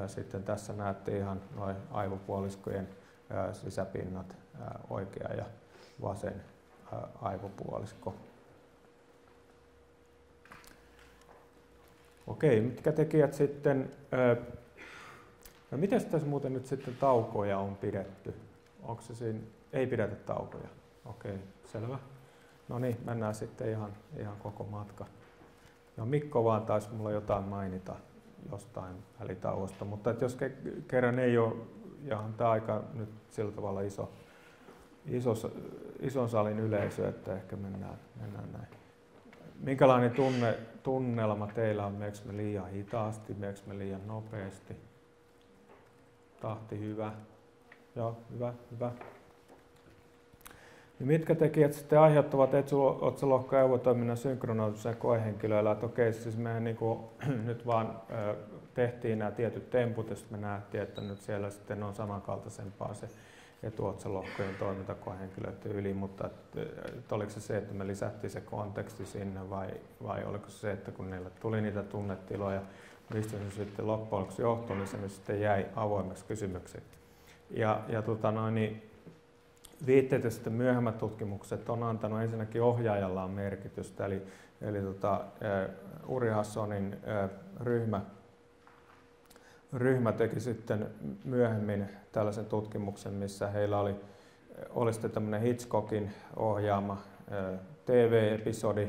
Sitten tässä näette ihan noin aivopuoliskojen sisäpinnat, oikea ja vasen aivopuolisko. Okei, mitkä tekijät sitten, no miten tässä muuten nyt sitten taukoja on pidetty? Onko se siinä, ei pidetä taukoja? Okei, selvä. No niin, mennään sitten ihan, ihan koko matka. No Mikko vaan taisi mulla jotain mainita jostain välitauosta, mutta että jos kerran ei ole ja on tämä aika nyt sillä tavalla iso, iso, ison salin yleisö, että ehkä mennään, mennään näin. Minkälainen tunne, tunnelma teillä on? Meekö me liian hitaasti, meekö me liian nopeasti? Tahti hyvä. Joo, hyvä, hyvä. Ja mitkä tekijät sitten aiheuttavat etsulohko euvotoiminnan synkronoitumisen koehenkilöillä? Että okei, siis mehän niin kuin, [clears throat] nyt vaan tehtiin nämä tietyt temput ja me nähtiin, että nyt siellä sitten on samankaltaisempaa se etuotsalohkojen toiminta koehenkilöiden yli, mutta että, että oliko se se, että me lisättiin se konteksti sinne vai, vai oliko se se, että kun niille tuli niitä tunnetiloja, mistä se sitten loppujen lopuksi johtui, niin se nyt sitten jäi avoimeksi kysymykseksi. Ja, ja tota noin, niin viitteet ja sitten myöhemmät tutkimukset on antanut ensinnäkin ohjaajallaan merkitystä, eli, eli tota, Uri Hassonin ryhmä, ryhmä teki sitten myöhemmin tällaisen tutkimuksen, missä heillä oli, oli sitten tämmöinen Hitchcockin ohjaama TV-episodi,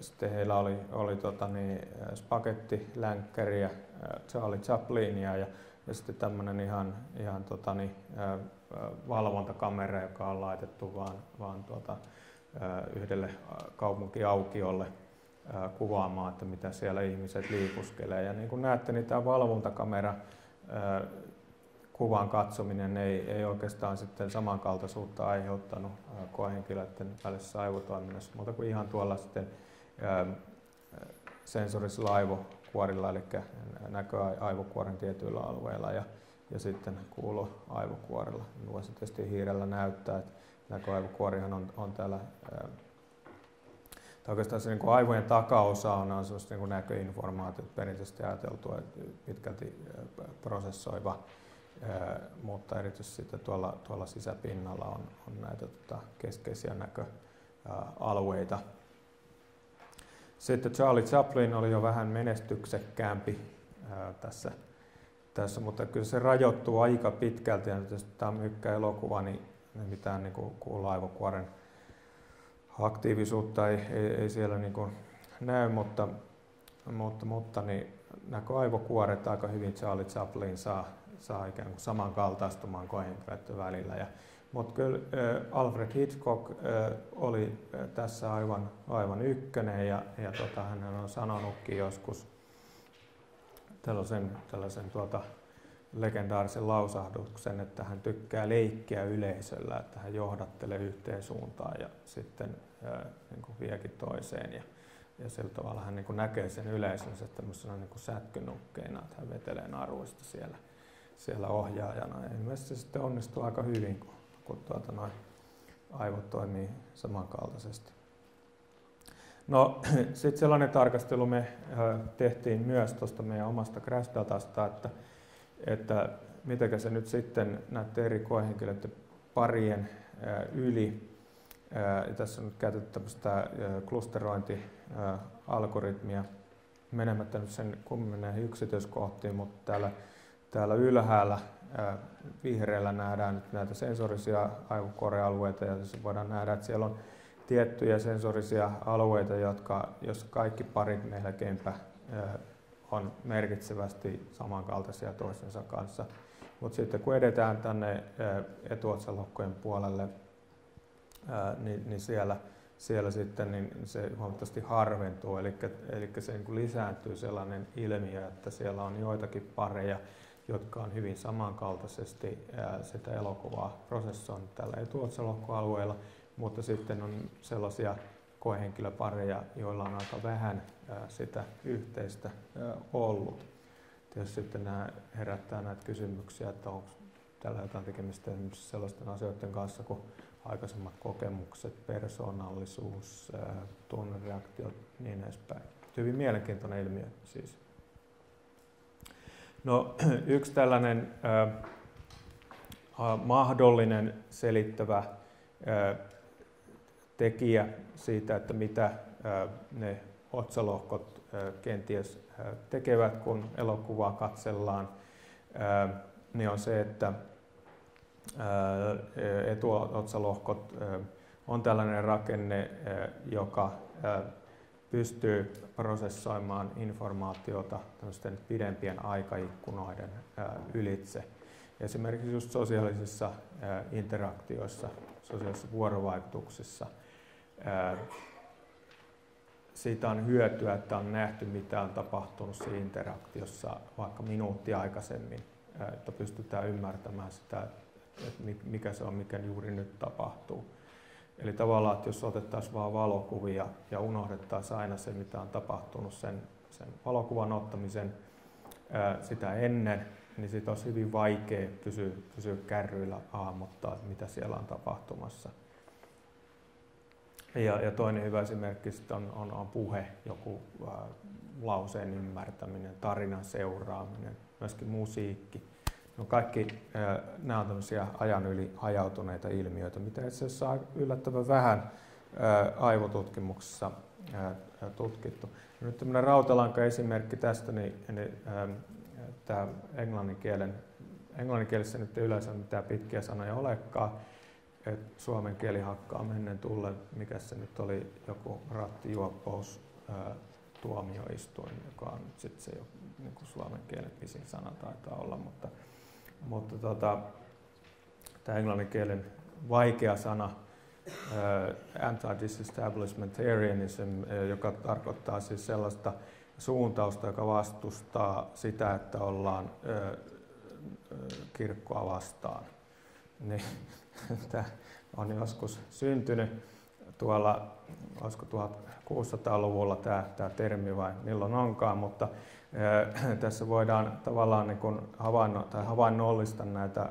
sitten heillä oli, oli tota niin, Spaghetti Länkkäriä, Charlie Chaplinia ja, ja sitten tämmöinen ihan, ihan tota niin, valvontakamera, joka on laitettu vaan, vaan tuota, yhdelle kaupunkiaukiolle kuvaamaan, että mitä siellä ihmiset liikuskelee. Ja niin kuin näette, niin tämä valvontakamera kuvan katsominen ei, ei oikeastaan sitten samankaltaisuutta aiheuttanut koehenkilöiden välisessä aivotoiminnassa, mutta kuin ihan tuolla sitten sensorisilla aivokuorilla, eli näköaivokuoren tietyillä alueilla. Ja, ja sitten kuulo aivokuorella. Voisi tietysti hiirellä näyttää, että näköaivokuorihan on, on täällä tai oikeastaan se niin aivojen takaosa on, on sellaista niin näköinformaatiot perinteisesti ajateltua pitkälti prosessoiva, mutta erityisesti sitten tuolla, tuolla sisäpinnalla on, on näitä tota, keskeisiä näköalueita. Sitten Charlie Chaplin oli jo vähän menestyksekkäämpi tässä tässä, mutta kyllä se rajoittuu aika pitkälti. Ja jos tämä on mykkä elokuva, niin mitään niin kuin kuulaivokuoren aktiivisuutta ei, ei, ei siellä niin kuin näy, mutta, mutta, mutta niin näköaivokuoret aika hyvin Charlie Chaplin saa, saa ikään kuin samankaltaistumaan koehenkilöiden välillä. Ja, mutta kyllä Alfred Hitchcock oli tässä aivan, aivan ykkönen ja, ja tota, hän on sanonutkin joskus tällaisen, tällaisen tuota, legendaarisen lausahduksen, että hän tykkää leikkiä yleisöllä, että hän johdattelee yhteen suuntaan ja sitten niin kuin viekin toiseen. Ja, ja sillä tavalla hän niin kuin näkee sen yleisönsä tämmöisenä niin kuin sätkynukkeina, että hän vetelee naruista siellä, siellä ohjaajana. Ja ilmeisesti se sitten onnistuu aika hyvin, kun, kun tuota, noin aivot toimii samankaltaisesti. No [clears throat] sitten sellainen tarkastelu me tehtiin myös tuosta meidän omasta Crash-datasta, että, että miten se nyt sitten näiden eri koehenkilöiden parien yli, ja tässä on nyt käytetty tämmöistä klusterointialgoritmia, menemättä nyt sen kummemmin yksityiskohtiin, mutta täällä, täällä ylhäällä vihreällä nähdään nyt näitä sensorisia aivokorealueita ja voidaan nähdä, että siellä on tiettyjä sensorisia alueita, jotka, jos kaikki parit melkeinpä on merkitsevästi samankaltaisia toistensa kanssa. Mutta sitten kun edetään tänne etuotsalohkojen puolelle, niin, niin siellä, siellä sitten niin se huomattavasti harventuu, eli, eli se niin lisääntyy sellainen ilmiö, että siellä on joitakin pareja, jotka on hyvin samankaltaisesti sitä elokuvaa prosessoinut tällä etuotsalohkoalueella, mutta sitten on sellaisia koehenkilöpareja, joilla on aika vähän sitä yhteistä ollut. Tietysti sitten nämä herättää näitä kysymyksiä, että onko tällä jotain tekemistä sellaisten asioiden kanssa kuin aikaisemmat kokemukset, persoonallisuus, tunnereaktiot niin edespäin. Hyvin mielenkiintoinen ilmiö siis. No, [clears throat] yksi tällainen äh, mahdollinen selittävä äh, tekijä siitä, että mitä ne otsalohkot kenties tekevät, kun elokuvaa katsellaan, niin on se, että etuotsalohkot on tällainen rakenne, joka pystyy prosessoimaan informaatiota pidempien aikaikkunoiden ylitse. esimerkiksi just sosiaalisissa interaktioissa, sosiaalisissa vuorovaikutuksissa. Siitä on hyötyä, että on nähty, mitä on tapahtunut siinä interaktiossa vaikka minuutti aikaisemmin, että pystytään ymmärtämään sitä, että mikä se on, mikä juuri nyt tapahtuu. Eli tavallaan, että jos otettaisiin vain valokuvia ja unohdettaisiin aina se, mitä on tapahtunut sen, sen valokuvan ottamisen sitä ennen, niin siitä olisi hyvin vaikea pysyä, pysyä kärryillä hahmottaa, mitä siellä on tapahtumassa. Ja, ja toinen hyvä esimerkki on, on, on puhe, joku ää, lauseen ymmärtäminen, tarinan seuraaminen, myöskin musiikki. No kaikki ää, nämä on tämmöisiä ajan yli hajautuneita ilmiöitä, mitä itse asiassa on yllättävän vähän ää, aivotutkimuksessa ää, tutkittu. Ja nyt tämmöinen rautalanka-esimerkki tästä, niin, niin ää, tämä englannin kielen, englanninkielessä nyt ei yleensä mitään pitkiä sanoja olekaan, että suomen kieli hakkaa mennen tulle, mikä se nyt oli, joku rattijuoppous tuomioistuin, joka on sitten se niin kuin suomen kielen pisin sana taitaa olla, mutta, mutta tota, tämä englannin kielen vaikea sana, anti-disestablishmentarianism, joka tarkoittaa siis sellaista suuntausta, joka vastustaa sitä, että ollaan kirkkoa vastaan. Niin, [laughs] tämä on joskus syntynyt tuolla, olisiko 1600-luvulla tämä, tämä termi vai milloin onkaan, mutta ö, [clears throat] tässä voidaan tavallaan niin kuin havainno, tai havainnollistaa näitä ö,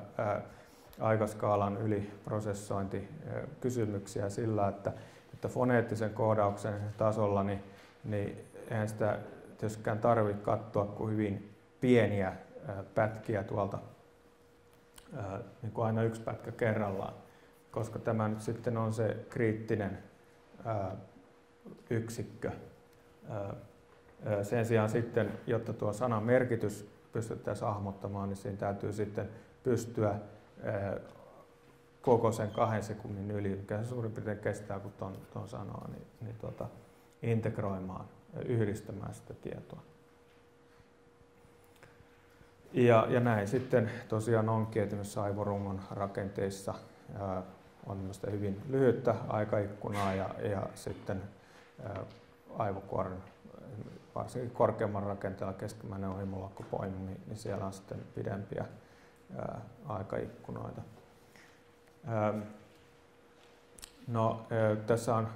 aikaskaalan yliprosessointikysymyksiä sillä, että, että foneettisen koodauksen tasolla niin, niin eihän sitä tietystikään tarvitse katsoa kuin hyvin pieniä pätkiä tuolta, niin kuin aina yksi pätkä kerrallaan, koska tämä nyt sitten on se kriittinen yksikkö. Sen sijaan sitten, jotta tuo sanan merkitys pystyttäisiin hahmottamaan, niin siinä täytyy sitten pystyä koko sen kahden sekunnin yli, mikä se suurin piirtein kestää, kun tuon, tuon sanoo, niin, niin tuota, integroimaan yhdistämään sitä tietoa. Ja, ja näin sitten tosiaan onkin, että myös aivorungon rakenteissa ää, on hyvin lyhyttä aikaikkunaa ja, ja sitten ää, aivokuoren, varsinkin korkeamman rakenteella keskimmäinen ohimolakkopoimu, niin, niin siellä on sitten pidempiä ää, aikaikkunoita. Ää, no, ää, tässä on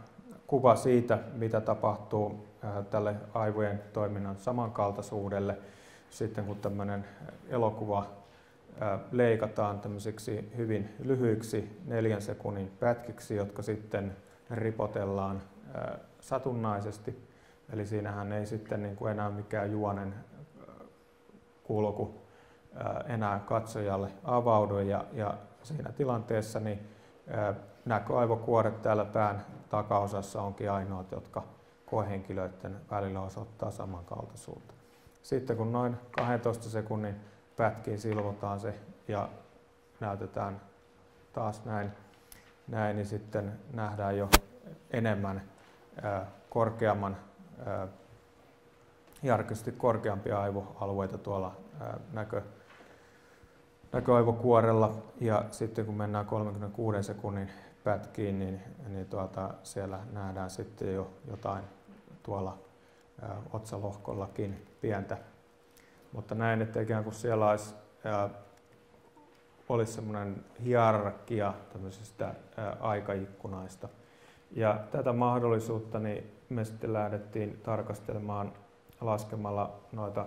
kuva siitä, mitä tapahtuu tälle aivojen toiminnan samankaltaisuudelle sitten kun tämmöinen elokuva leikataan tämmöisiksi hyvin lyhyiksi neljän sekunnin pätkiksi, jotka sitten ripotellaan satunnaisesti. Eli siinähän ei sitten niin kuin enää mikään juonen kulku enää katsojalle avaudu ja, ja siinä tilanteessa niin näköaivokuoret täällä pään takaosassa onkin ainoat, jotka koehenkilöiden välillä osoittaa samankaltaisuutta. Sitten kun noin 12 sekunnin pätkiin silvotaan se ja näytetään taas näin, näin niin sitten nähdään jo enemmän korkeamman, ää, hierarkisesti korkeampia aivoalueita tuolla näkö, näköaivokuorella. Ja sitten kun mennään 36 sekunnin pätkiin, niin, niin tuota, siellä nähdään sitten jo jotain tuolla otsalohkollakin pientä. Mutta näin, että ikään kuin siellä olisi, olisi semmoinen hierarkia tämmöisistä aikaikkunaista. Ja tätä mahdollisuutta niin me sitten lähdettiin tarkastelemaan laskemalla noita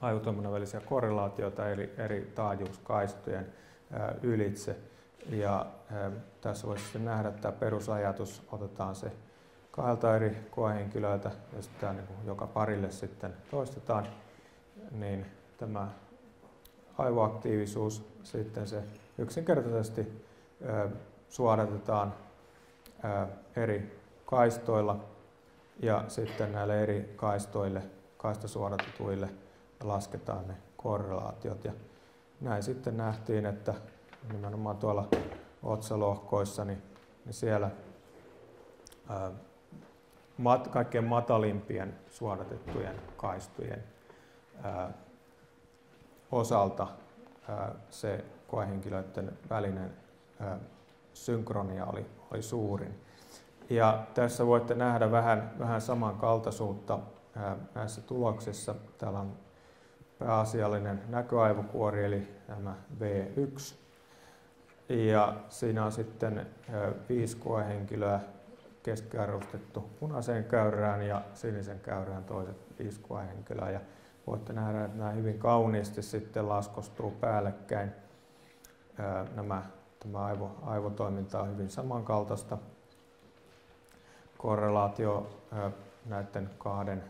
aivotoiminnan välisiä korrelaatioita eri, eri taajuuskaistojen ylitse. Ja tässä voisi nähdä että perusajatus, otetaan se kahdelta eri koehenkilöiltä ja sitten niin kuin joka parille sitten toistetaan, niin tämä aivoaktiivisuus sitten se yksinkertaisesti ö, suodatetaan eri kaistoilla ja sitten näille eri kaistoille, kaistasuodatetuille lasketaan ne korrelaatiot. Ja näin sitten nähtiin, että nimenomaan tuolla otsalohkoissa, niin, niin siellä ää, mat, kaikkein matalimpien suodatettujen kaistojen ää, osalta se koehenkilöiden välinen synkronia oli, oli suurin. Ja tässä voitte nähdä vähän, vähän samankaltaisuutta näissä tuloksissa. Täällä on pääasiallinen näköaivokuori eli tämä V1. Ja siinä on sitten viisi koehenkilöä keskiarvostettu punaiseen käyrään ja sinisen käyrään toiset viisi koehenkilöä. Ja voitte nähdä, että nämä hyvin kauniisti sitten laskostuu päällekkäin. Nämä, tämä aivo, aivotoiminta on hyvin samankaltaista. Korrelaatio näiden kahden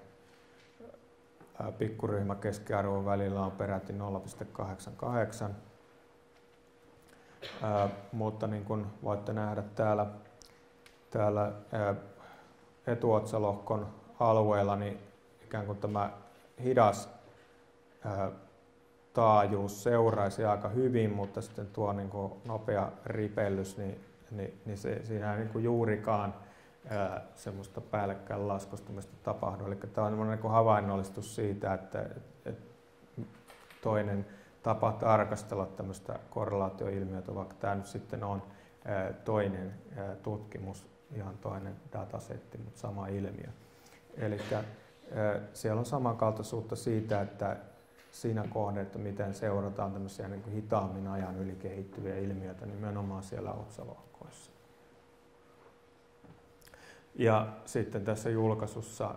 pikkuryhmä keskiarvon välillä on peräti 0,88. mutta niin kuin voitte nähdä täällä, täällä etuotsalohkon alueella, niin ikään kuin tämä hidas taajuus seuraisi aika hyvin, mutta sitten tuo niin kuin nopea ripellys, niin, niin, niin se, siinä ei niin kuin juurikaan semmoista päällekkäin laskostumista tapahdu. Eli tämä on niin kuin havainnollistus siitä, että, että toinen tapa tarkastella tämmöistä korrelaatioilmiötä, vaikka tämä nyt sitten on toinen tutkimus, ihan toinen datasetti, mutta sama ilmiö. Eli siellä on samankaltaisuutta siitä, että siinä kohde, että miten seurataan tämmöisiä niin hitaammin ajan yli kehittyviä ilmiöitä nimenomaan siellä otsalohkoissa. Ja sitten tässä julkaisussa,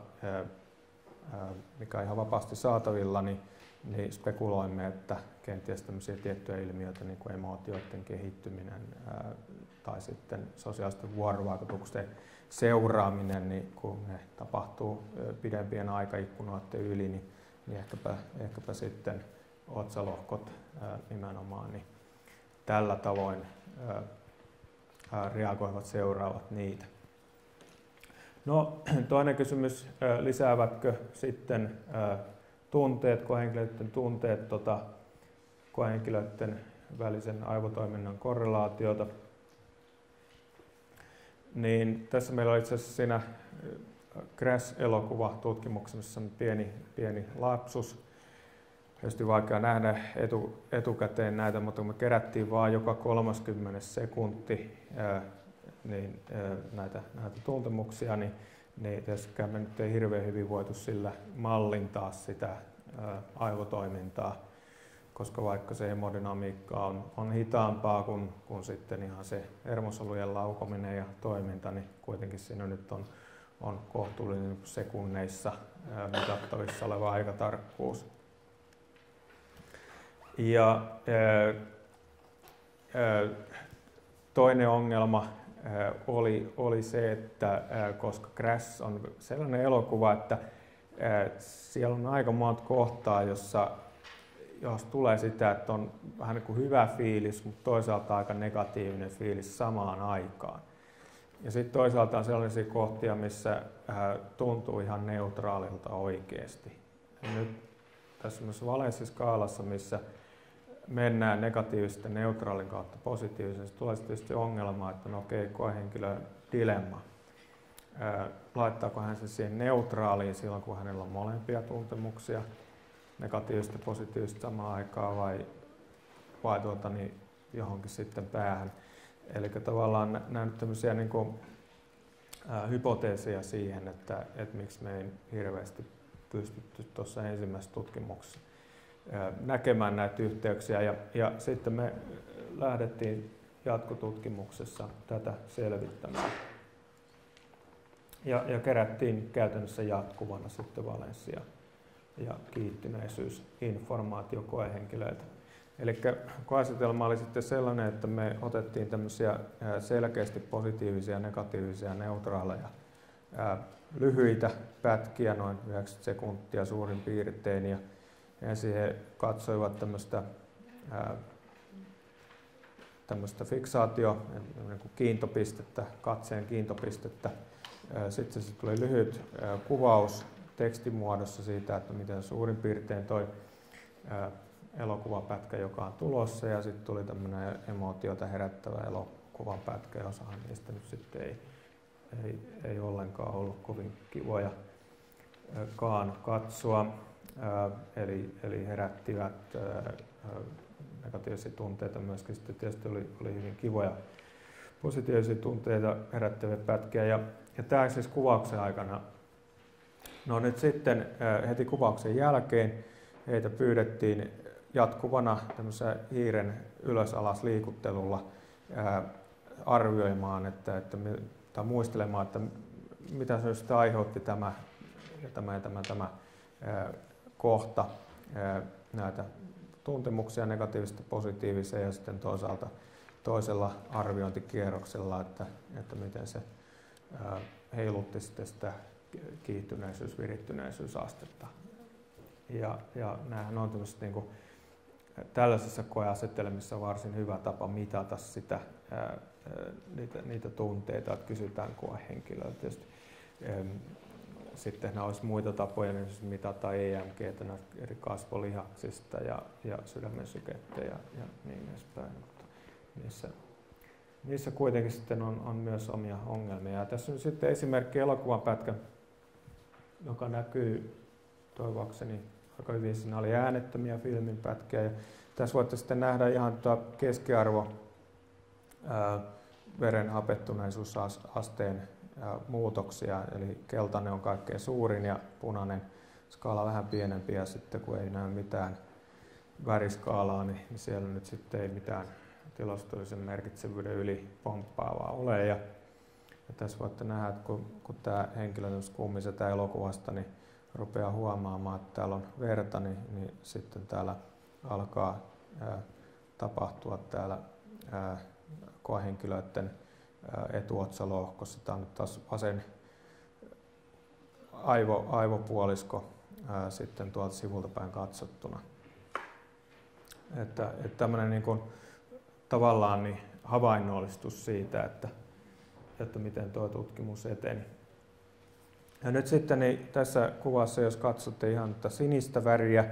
mikä on ihan vapaasti saatavilla, niin, niin spekuloimme, että kenties tämmöisiä tiettyjä ilmiöitä, niin kuin emootioiden kehittyminen tai sitten sosiaalisten vuorovaikutusten seuraaminen, niin kun ne tapahtuu pidempien aikaikkunoiden yli, niin, niin ehkäpä, ehkäpä sitten otsalohkot nimenomaan niin tällä tavoin reagoivat seuraavat niitä. No, [clears throat] toinen kysymys, lisäävätkö sitten tunteet, koehenkilöiden tunteet, tota, koehenkilöiden välisen aivotoiminnan korrelaatiota? Niin tässä meillä on itse asiassa siinä Crash-elokuva tutkimuksessa pieni, pieni lapsus. Tietysti vaikea nähdä etu, etukäteen näitä, mutta me kerättiin vain joka 30 sekunti ää, niin, ää, näitä, näitä tuntemuksia, niin, niin tässäkään me nyt ei hirveän hyvin voitu sillä mallintaa sitä ää, aivotoimintaa koska vaikka se hemodynamiikka on, on hitaampaa kuin, kuin sitten ihan se hermosolujen laukominen ja toiminta, niin kuitenkin siinä nyt on, on kohtuullinen sekunneissa mitattavissa oleva aikatarkkuus. Ja toinen ongelma oli, oli se, että koska Crash on sellainen elokuva, että siellä on aika monta kohtaa, jossa jos tulee sitä, että on vähän niin kuin hyvä fiilis, mutta toisaalta aika negatiivinen fiilis samaan aikaan. Ja sitten toisaalta on sellaisia kohtia, missä äh, tuntuu ihan neutraalilta oikeasti. Ja nyt tässä myös valenssiskaalassa, missä mennään negatiivisesti neutraalin kautta positiivisesti, tulee tietysti ongelma, että no okei, okay, koehenkilö dilemma. Äh, laittaako hän se siihen neutraaliin silloin, kun hänellä on molempia tuntemuksia, negatiivista ja positiivista samaan aikaan vai, vai tuota, niin johonkin sitten päähän. Eli tavallaan nämä nyt tämmöisiä niin kuin, ää, hypoteeseja siihen, että, että miksi me ei hirveästi pystytty tuossa ensimmäisessä tutkimuksessa ää, näkemään näitä yhteyksiä. Ja, ja sitten me lähdettiin jatkotutkimuksessa tätä selvittämään. Ja, ja kerättiin käytännössä jatkuvana sitten Valencia ja kiittyneisyys informaatiokoehenkilöiltä. Eli koeasetelma oli sitten sellainen, että me otettiin tämmöisiä selkeästi positiivisia negatiivisia neutraaleja lyhyitä pätkiä, noin 90 sekuntia suurin piirtein, ja ensin he katsoivat tämmöistä tämmöistä fiksaatio, niin kiintopistettä, katseen kiintopistettä. Sitten se tuli lyhyt kuvaus tekstimuodossa siitä, että miten suurin piirtein toi elokuvapätkä, joka on tulossa, ja sitten tuli tämmöinen emootiota herättävä elokuvan pätkä, ja osahan niistä nyt sitten ei, ei, ei ollenkaan ollut kovin kivoja kaan katsoa. Eli, eli herättivät negatiivisia tunteita myöskin. Sitten tietysti oli, oli hyvin kivoja positiivisia tunteita herättäviä pätkiä. Ja, ja tämä siis kuvauksen aikana, no nyt sitten heti kuvauksen jälkeen heitä pyydettiin jatkuvana hiiren ylös-alas liikuttelulla ää, arvioimaan että, että, tai muistelemaan, että mitä sitten aiheutti tämä ja tämä ja tämä, tämä ää, kohta ää, näitä tuntemuksia negatiivista positiivisia ja sitten toisaalta toisella arviointikierroksella, että, että miten se ää, heilutti sitten sitä kiihtyneisyys, virittyneisyysastetta. Ja, ja nämähän on niin kuin, tällaisissa koeasettelemissa varsin hyvä tapa mitata sitä, ää, niitä, niitä tunteita, että kysytään koehenkilöltä. Tietysti, sitten olisi muita tapoja niin siis mitata EMG eri kasvolihaksista ja, ja sydämen sykettä ja, ja niin edespäin. Mutta niissä, niissä kuitenkin sitten on, on myös omia ongelmia. Ja tässä on sitten esimerkki elokuvan pätkä, joka näkyy toivoakseni aika hyvin. Siinä oli äänettömiä filmin pätkiä. Ja tässä voitte sitten nähdä ihan tuo keskiarvo ää, veren hapettuneisuusasteen muutoksia, eli keltainen on kaikkein suurin ja punainen skaala vähän pienempi ja sitten kun ei näy mitään väriskaalaa, niin siellä nyt sitten ei mitään tilastollisen merkitsevyyden yli pomppaavaa ole. Ja, ja tässä voitte nähdä, että kun, kun tämä henkilö kummisetä elokuvasta, niin rupeaa huomaamaan, että täällä on verta, niin, niin sitten täällä alkaa ää, tapahtua täällä ää, koehenkilöiden etuotsalohkossa. Tämä on nyt taas vasen aivo, aivopuolisko ää, sitten tuolta sivulta päin katsottuna. Että, että tämmöinen niin kuin, tavallaan niin havainnollistus siitä, että, että miten tuo tutkimus eteni. Ja nyt sitten niin tässä kuvassa, jos katsotte ihan tätä sinistä väriä,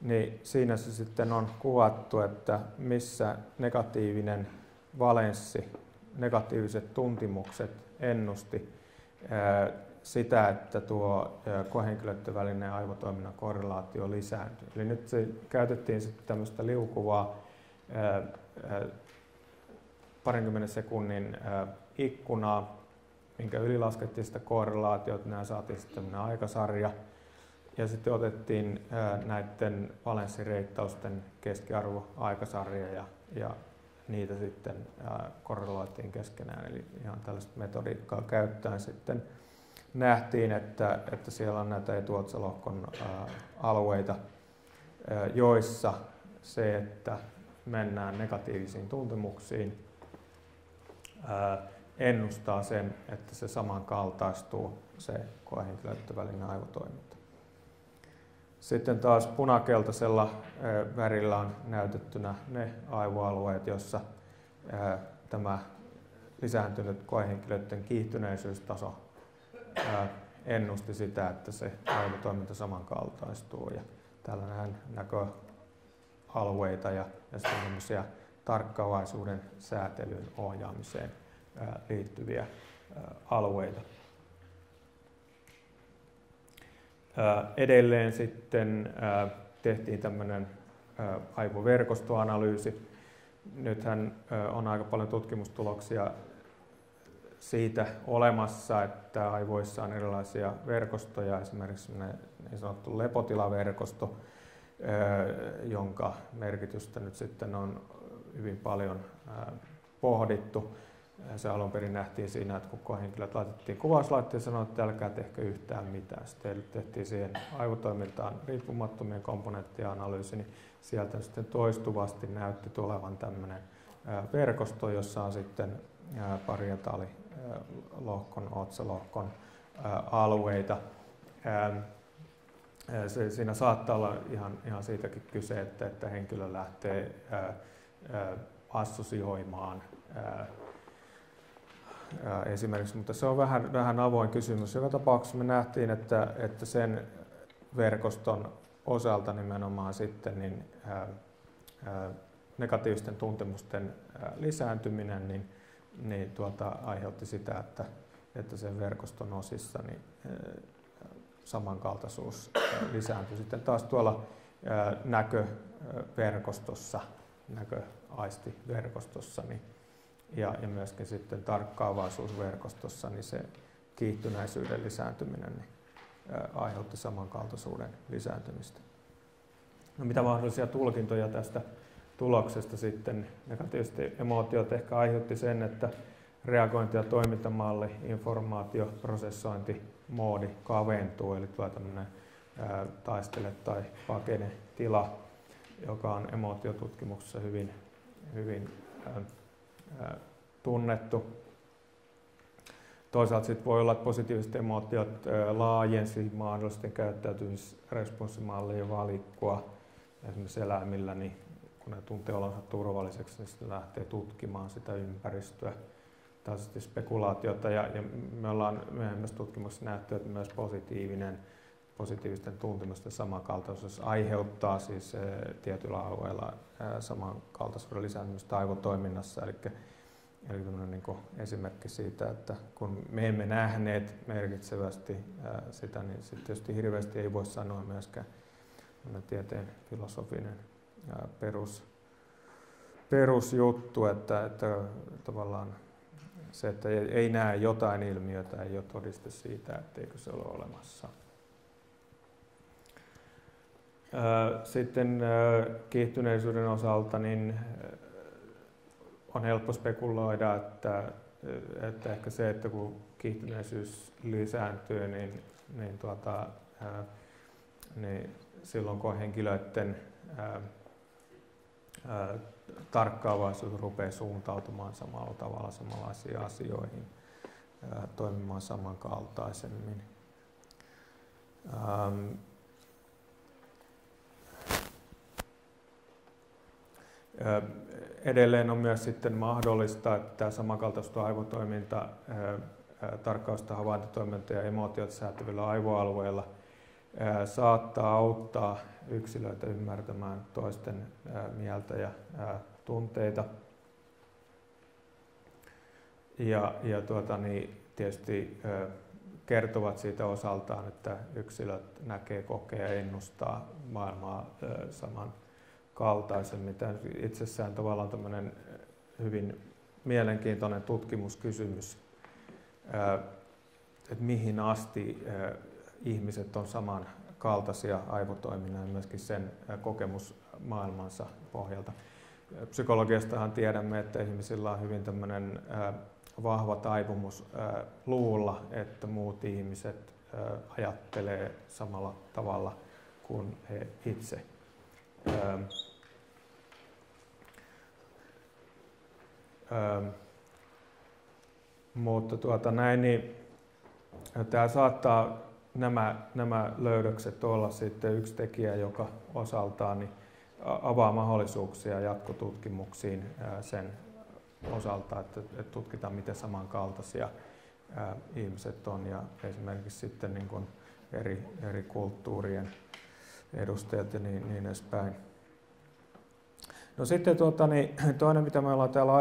niin siinä se sitten on kuvattu, että missä negatiivinen valenssi negatiiviset tuntimukset ennusti sitä, että tuo kohenkilöiden välinen aivotoiminnan korrelaatio lisääntyy. Eli nyt se, käytettiin sitten tämmöistä liukuvaa parinkymmenen sekunnin ikkunaa, minkä yli laskettiin sitä korrelaatiota, nämä saatiin sitten aikasarja. Ja sitten otettiin näiden valenssireittausten keskiarvoaikasarja ja, ja niitä sitten korreloitiin keskenään. Eli ihan tällaista metodiikkaa käyttäen sitten nähtiin, että, että siellä on näitä etuotsalohkon alueita, joissa se, että mennään negatiivisiin tuntemuksiin, ennustaa sen, että se samankaltaistuu se koehenkilöiden välinen aivotoiminta. Sitten taas punakeltaisella värillä on näytettynä ne aivoalueet, joissa tämä lisääntynyt koehenkilöiden kiihtyneisystaso ennusti sitä, että se aivotoiminta samankaltaistuu. Ja täällä nähdään näköalueita ja, sitten tarkkaavaisuuden säätelyn ohjaamiseen liittyviä alueita. Edelleen sitten tehtiin tämmöinen aivoverkostoanalyysi. Nythän on aika paljon tutkimustuloksia siitä olemassa, että aivoissa on erilaisia verkostoja, esimerkiksi niin sanottu lepotilaverkosto, jonka merkitystä nyt sitten on hyvin paljon pohdittu. Se alun perin nähtiin siinä, että kun koehenkilöt laitettiin kuvauslaitteen ja sanoi, että älkää tehkö yhtään mitään. Sitten tehtiin siihen aivotoimintaan riippumattomien komponenttien analyysi, niin sieltä sitten toistuvasti näytti tulevan tämmöinen verkosto, jossa on sitten parietaalilohkon, otsalohkon alueita. Siinä saattaa olla ihan, ihan siitäkin kyse, että, että henkilö lähtee assosioimaan esimerkiksi, mutta se on vähän, vähän avoin kysymys. Joka tapauksessa me nähtiin, että, että sen verkoston osalta nimenomaan sitten niin, ää, ää, negatiivisten tuntemusten ää, lisääntyminen niin, niin tuota, aiheutti sitä, että, että sen verkoston osissa niin, ää, samankaltaisuus ää, lisääntyi. Sitten taas tuolla ää, näköverkostossa näköaistiverkostossa niin, ja, ja myöskin sitten tarkkaavaisuusverkostossa, niin se kiihtyneisyyden lisääntyminen niin, ää, aiheutti samankaltaisuuden lisääntymistä. No, mitä mahdollisia tulkintoja tästä tuloksesta sitten? Negatiiviset emootiot ehkä aiheutti sen, että reagointi- ja toimintamalli, informaatioprosessointi, moodi kaventuu, eli tulee tämmöinen taistele tai pakene tila, joka on emootiotutkimuksessa hyvin, hyvin ää, ää, tunnettu. Toisaalta sitten voi olla, että positiiviset emootiot ää, laajensi mahdollisten käyttäytymisresponssimallien valikkoa. Esimerkiksi eläimillä, niin kun ne tuntee olonsa turvalliseksi, niin sitten lähtee tutkimaan sitä ympäristöä tasaisesti spekulaatiota ja, ja me ollaan myöhemmässä tutkimuksessa nähty, että myös positiivinen, positiivisten tuntemusten samankaltaisuus aiheuttaa siis eh, tietyllä alueella ä, samankaltaisuuden lisääntymistä aivotoiminnassa. Eli, eli niin esimerkki siitä, että kun me emme nähneet merkitsevästi eh, sitä, niin sitten tietysti hirveästi ei voi sanoa myöskään tieteen filosofinen perus, perusjuttu, että, että tavallaan se, että ei näe jotain ilmiötä, ei ole todiste siitä, etteikö se ole olemassa. Sitten kiihtyneisyyden osalta niin on helppo spekuloida, että, että ehkä se, että kun kiihtyneisyys lisääntyy, niin, niin, tuota, niin silloin kun henkilöiden tarkkaavaisuus rupeaa suuntautumaan samalla tavalla samanlaisiin asioihin, toimimaan samankaltaisemmin. Edelleen on myös sitten mahdollista, että samankaltaista aivotoiminta, tarkkausta, havaintotoiminta ja emootiot säätävillä aivoalueilla saattaa auttaa yksilöitä ymmärtämään toisten mieltä ja tunteita. Ja, ja tuota, niin tietysti kertovat siitä osaltaan, että yksilöt näkee, kokee ja ennustaa maailmaa samankaltaisemmin. Tämä itsessään tavallaan tämmöinen hyvin mielenkiintoinen tutkimuskysymys, että mihin asti ihmiset on saman kaltaisia aivotoiminnan ja myöskin sen kokemusmaailmansa pohjalta. Psykologiastahan tiedämme, että ihmisillä on hyvin tämmöinen vahva taipumus luulla, että muut ihmiset ajattelee samalla tavalla kuin he itse. Mutta tuota näin, niin tämä saattaa nämä, nämä löydökset olla sitten yksi tekijä, joka osaltaan niin avaa mahdollisuuksia jatkotutkimuksiin sen osalta, että, että tutkitaan miten samankaltaisia ihmiset on ja esimerkiksi sitten niin kuin eri, eri kulttuurien edustajat ja niin, niin edespäin. No sitten tuota, niin, toinen, mitä me ollaan täällä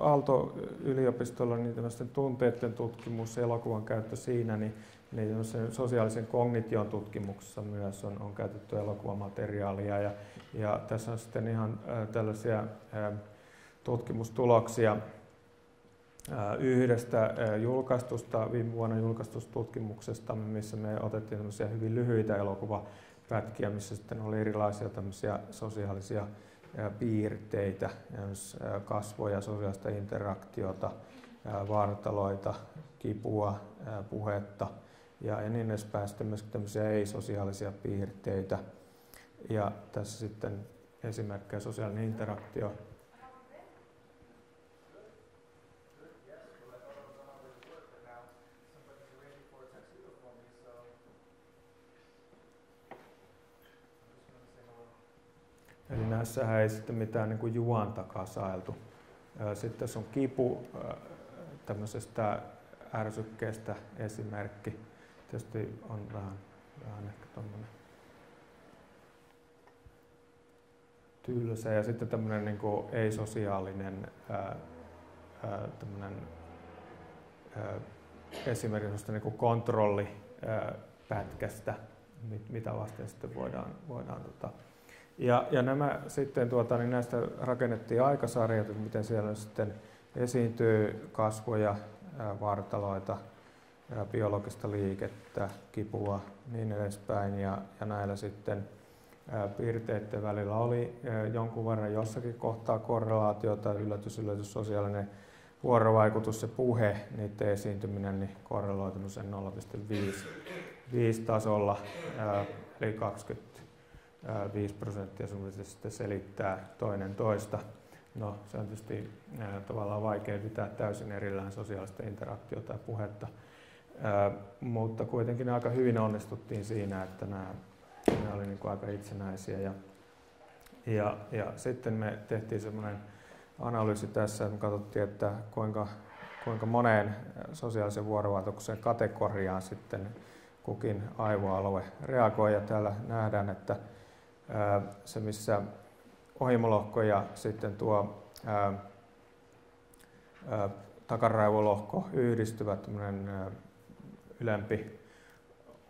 Aalto-yliopistolla, niin tunteiden tutkimus, elokuvan käyttö siinä, niin niin sosiaalisen kognition tutkimuksessa myös on, on käytetty elokuvamateriaalia ja, ja tässä on sitten ihan äh, tällaisia äh, tutkimustuloksia äh, yhdestä äh, julkaistusta, viime vuonna julkaistusta tutkimuksesta, missä me otettiin hyvin lyhyitä elokuvapätkiä, missä sitten oli erilaisia tämmöisiä sosiaalisia piirteitä, kasvoja, sosiaalista interaktiota, vartaloita, kipua, puhetta – ja, ja niin edespäin. Sitten myös tämmöisiä ei-sosiaalisia piirteitä. Ja tässä sitten esimerkkejä sosiaalinen interaktio. Eli näissä ei sitten mitään niin kuin juontakaan saeltu. Sitten tässä on kipu tämmöisestä ärsykkeestä esimerkki tietysti on vähän, vähän ehkä tuommoinen tylsä. Ja sitten tämmöinen niin ei-sosiaalinen ää, ää, esimerkiksi niin kuin kontrollipätkästä, mit, mitä vasten sitten voidaan, voidaan tota, Ja, ja nämä sitten tuota, niin näistä rakennettiin aikasarjat, että miten siellä sitten esiintyy kasvoja, vartaloita, biologista liikettä, kipua, niin edespäin. Ja, ja näillä sitten piirteiden välillä oli jonkun verran jossakin kohtaa korrelaatiota, yllätys, yllätys, sosiaalinen vuorovaikutus ja puhe, niiden esiintyminen niin korreloitunut sen 0,5 tasolla, eli 25 prosenttia sitten selittää toinen toista. No, se on tietysti tavallaan vaikea pitää täysin erillään sosiaalista interaktiota ja puhetta, mutta kuitenkin aika hyvin onnistuttiin siinä, että nämä ne oli niin kuin aika itsenäisiä. Ja, ja, ja sitten me tehtiin semmoinen analyysi tässä, että me katsottiin, että kuinka, kuinka moneen sosiaalisen vuorovaikutuksen kategoriaan sitten kukin aivoalue reagoi. Ja täällä nähdään, että se missä ohimolohko ja sitten tuo ää, ää, takaraivolohko yhdistyvät, ylempi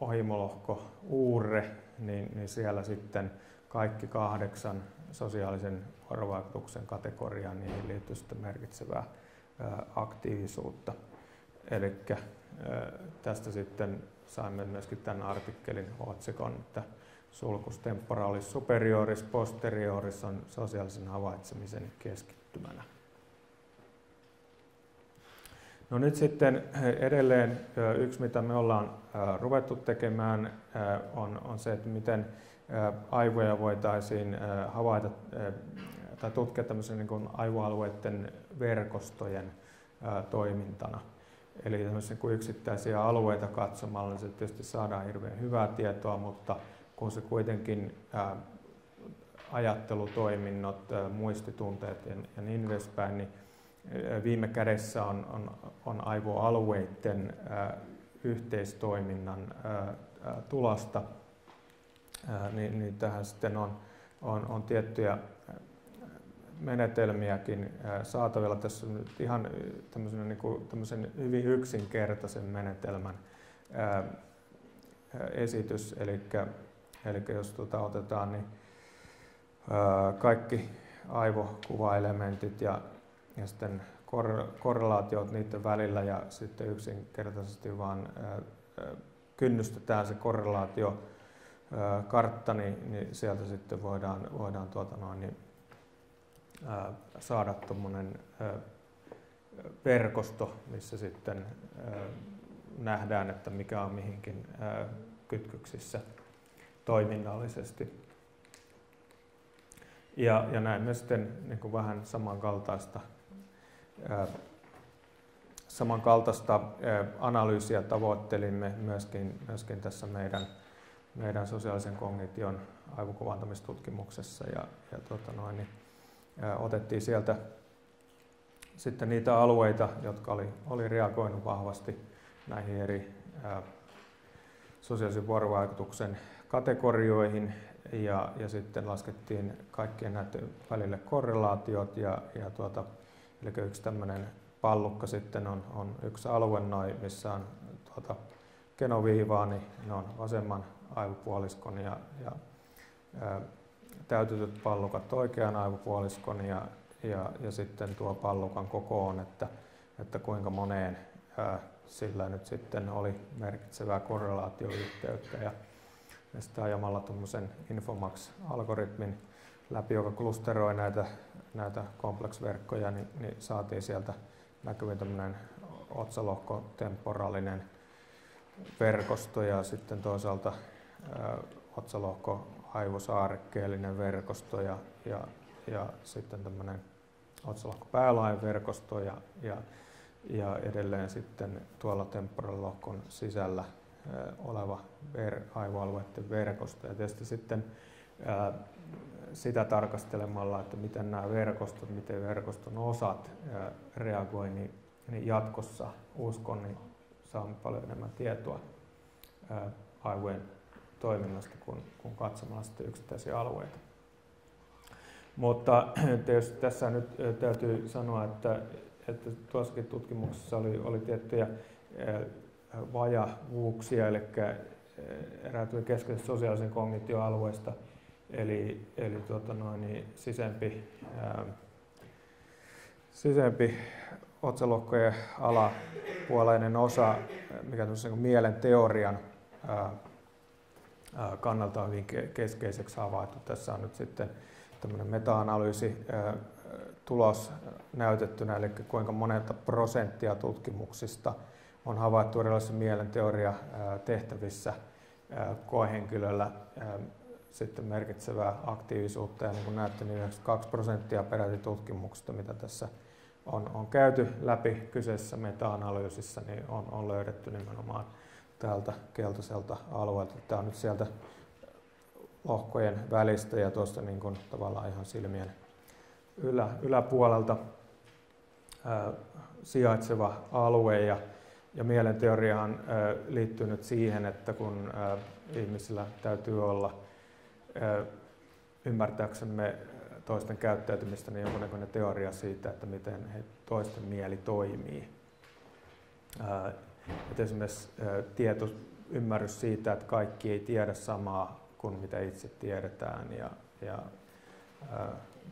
ohimolohko uurre niin, niin siellä sitten kaikki kahdeksan sosiaalisen vuorovaikutuksen kategoriaan niihin liittyy sitten merkitsevää aktiivisuutta. Eli tästä sitten saimme myöskin tämän artikkelin otsikon, että sulkus temporalis superioris posterioris on sosiaalisen havaitsemisen keskittymänä. No nyt sitten edelleen yksi, mitä me ollaan ruvettu tekemään, on, on se, että miten aivoja voitaisiin havaita tai tutkia tämmöisen niin kuin aivoalueiden verkostojen toimintana. Eli tämmöisiä kuin yksittäisiä alueita katsomalla, niin se tietysti saadaan hirveän hyvää tietoa, mutta kun se kuitenkin ajattelutoiminnot, muistitunteet ja niin edespäin, niin viime kädessä on, on, on aivoalueiden yhteistoiminnan tulosta, niin, niin tähän sitten on, on, on tiettyjä menetelmiäkin saatavilla. Tässä on nyt ihan tämmöisen, niin kuin, tämmöisen hyvin yksinkertaisen menetelmän esitys. Eli, eli jos tuota otetaan, niin kaikki aivokuvaelementit ja ja sitten kor- korrelaatiot niiden välillä ja sitten yksinkertaisesti vaan kynnystetään se korrelaatio kartta, niin, niin sieltä sitten voidaan, voidaan tuota noin, niin, ää, saada tuommoinen verkosto, missä sitten ää, nähdään, että mikä on mihinkin ää, kytköksissä toiminnallisesti. Ja, ja näin me sitten niin kuin vähän samankaltaista samankaltaista analyysiä tavoittelimme myöskin, myöskin tässä meidän, meidän sosiaalisen kognition aivokuvantamistutkimuksessa ja, ja tuota noin, niin, otettiin sieltä sitten niitä alueita, jotka oli, oli reagoinut vahvasti näihin eri ää, sosiaalisen vuorovaikutuksen kategorioihin ja, ja sitten laskettiin kaikkien näiden välille korrelaatiot ja, ja tuota, Eli yksi tämmöinen pallukka sitten on, on yksi alue, noin, missä on tuota, genoviivaa, niin ne on vasemman aivopuoliskon ja, ja ää, täytetyt pallukat oikean aivopuoliskon ja, ja, ja sitten tuo pallukan koko on, että, että kuinka moneen ää, sillä nyt sitten oli merkitsevää korrelaatioyhteyttä. Ja, ja sitten ajamalla tuommoisen Infomax-algoritmin läpi, joka klusteroi näitä näitä kompleksverkkoja, niin, niin saatiin sieltä näkyviin tämmöinen otsalohko-temporaalinen verkosto ja sitten toisaalta otsalohko aivosaarekkeellinen verkosto ja, ja, ja sitten tämmöinen otsalohko verkosto ja, ja, ja edelleen sitten tuolla temporaalilohkon sisällä oleva ver, aivoalueiden verkosto. Ja tietysti sitten sitä tarkastelemalla, että miten nämä verkostot, miten verkoston osat reagoi, niin, niin jatkossa uskon, niin saamme paljon enemmän tietoa aivojen toiminnasta kuin, kuin katsomalla sitten yksittäisiä alueita. Mutta [clears throat] tietysti tässä nyt täytyy sanoa, että, että tuossakin tutkimuksessa oli, oli tiettyjä vajavuuksia, eli erääntyy keskeisesti sosiaalisen kognitioalueesta Eli, eli tuota noin, niin sisempi, ää, sisempi otsalohkojen alapuoleinen osa, mikä niin mielen teorian ää, kannalta on hyvin keskeiseksi havaittu. Tässä on nyt sitten tämmöinen meta-analyysi tulos näytettynä, eli kuinka monelta prosenttia tutkimuksista on havaittu erilaisissa mielenteoria tehtävissä koehenkilöllä sitten merkitsevää aktiivisuutta. Ja niin kuin näette, niin 92 prosenttia peräti tutkimuksista, mitä tässä on, on käyty läpi kyseisessä meta-analyysissä, niin on, on löydetty nimenomaan täältä keltaiselta alueelta. Tämä on nyt sieltä lohkojen välistä ja tuosta niin kuin tavallaan ihan silmien ylä, yläpuolelta ää, sijaitseva alue. Ja, ja mielenteoriahan ää, liittyy nyt siihen, että kun ihmisillä täytyy olla ää, ymmärtääksemme toisten käyttäytymistä, niin jonkunnäköinen teoria siitä, että miten he, toisten mieli toimii. Että esimerkiksi tieto, ymmärrys siitä, että kaikki ei tiedä samaa kuin mitä itse tiedetään ja, ja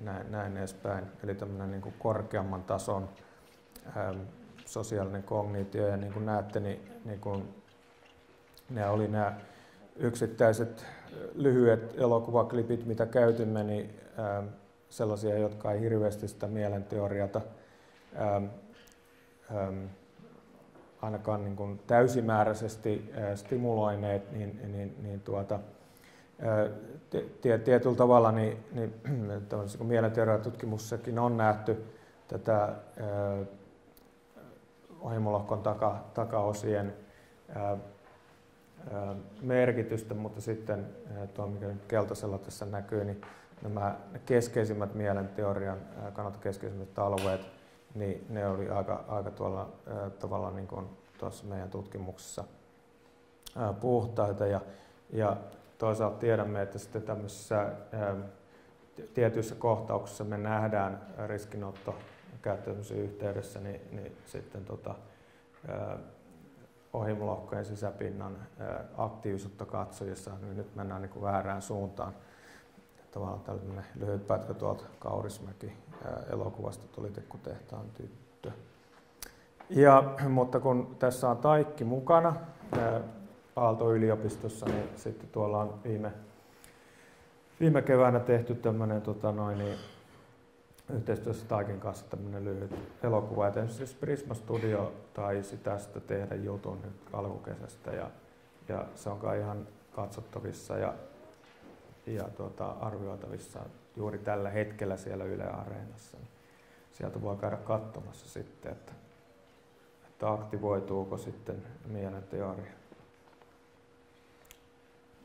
näin, näin edespäin. Eli tämmöinen niin kuin korkeamman tason sosiaalinen kognitio ja niin kuin näette, niin, niin kuin, ne oli nämä yksittäiset lyhyet elokuvaklipit, mitä käytimme, niin ää, sellaisia, jotka ei hirveästi sitä mielenteoriata ää, ää, ainakaan niin kuin täysimääräisesti ää, stimuloineet, niin, niin, niin tuota, tietyllä tavalla niin, niin [clears throat] mielenterveystutkimussakin on nähty tätä ohimolohkon taka, takaosien ää, ää, merkitystä, mutta sitten tuo, mikä nyt keltaisella tässä näkyy, niin nämä keskeisimmät mielenteorian kannalta keskeisimmät alueet, niin ne oli aika, aika tuolla ää, tavalla niin kuin tuossa meidän tutkimuksessa ää, puhtaita. Ja, ja toisaalta tiedämme, että sitten tämmöisissä tietyissä kohtauksissa me nähdään riskinotto käyttäytymisen yhteydessä, niin, niin sitten tota, ohimolohkojen sisäpinnan aktiivisuutta katsojassa, niin nyt mennään niin kuin väärään suuntaan. Tavallaan tällainen lyhyt pätkä tuolta Kaurismäki elokuvasta tuli Tekkutehtaan tyttö. Ja, mutta kun tässä on Taikki mukana, Aalto-yliopistossa, niin sitten tuolla on viime, viime keväänä tehty tämmöinen tota noin, niin, yhteistyössä Taikin kanssa tämmöinen lyhyt elokuva. Ja siis Prisma Studio taisi tästä tehdä jutun nyt alkukesästä ja, ja se on kai ihan katsottavissa ja, ja tuota, arvioitavissa juuri tällä hetkellä siellä Yle Areenassa. Niin sieltä voi käydä katsomassa sitten, että, että aktivoituuko sitten mielen teoria.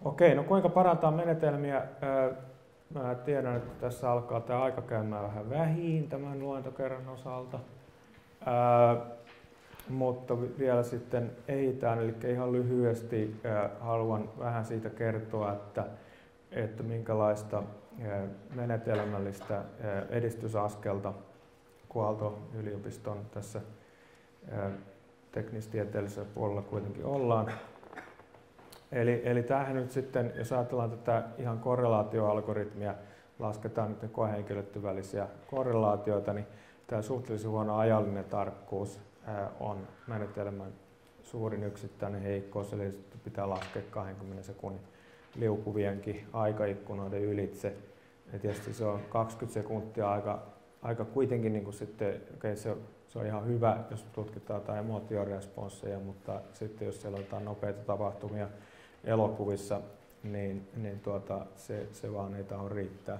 Okei, no kuinka parantaa menetelmiä? Mä tiedän, että tässä alkaa tämä aika käymään vähän vähin tämän luentokerran osalta. Ää, mutta vielä sitten ehditään, eli ihan lyhyesti ää, haluan vähän siitä kertoa, että, että minkälaista ää, menetelmällistä ää, edistysaskelta Kualto-yliopiston tässä ää, teknistieteellisellä puolella kuitenkin ollaan Eli, eli tämähän nyt sitten, jos ajatellaan tätä ihan korrelaatioalgoritmia, lasketaan nyt koehenkilöiden välisiä korrelaatioita, niin tämä suhteellisen huono ajallinen tarkkuus on menetelmän suurin yksittäinen heikkous, eli pitää laskea 20 sekunnin liukuvienkin aikaikkunoiden ylitse. Ja tietysti se on 20 sekuntia aika, aika kuitenkin niin kuin sitten, okay, se, se on ihan hyvä, jos tutkitaan jotain emotioresponsseja, mutta sitten jos siellä on jotain nopeita tapahtumia, elokuvissa, niin, niin tuota, se, se vaan ei taho riittää.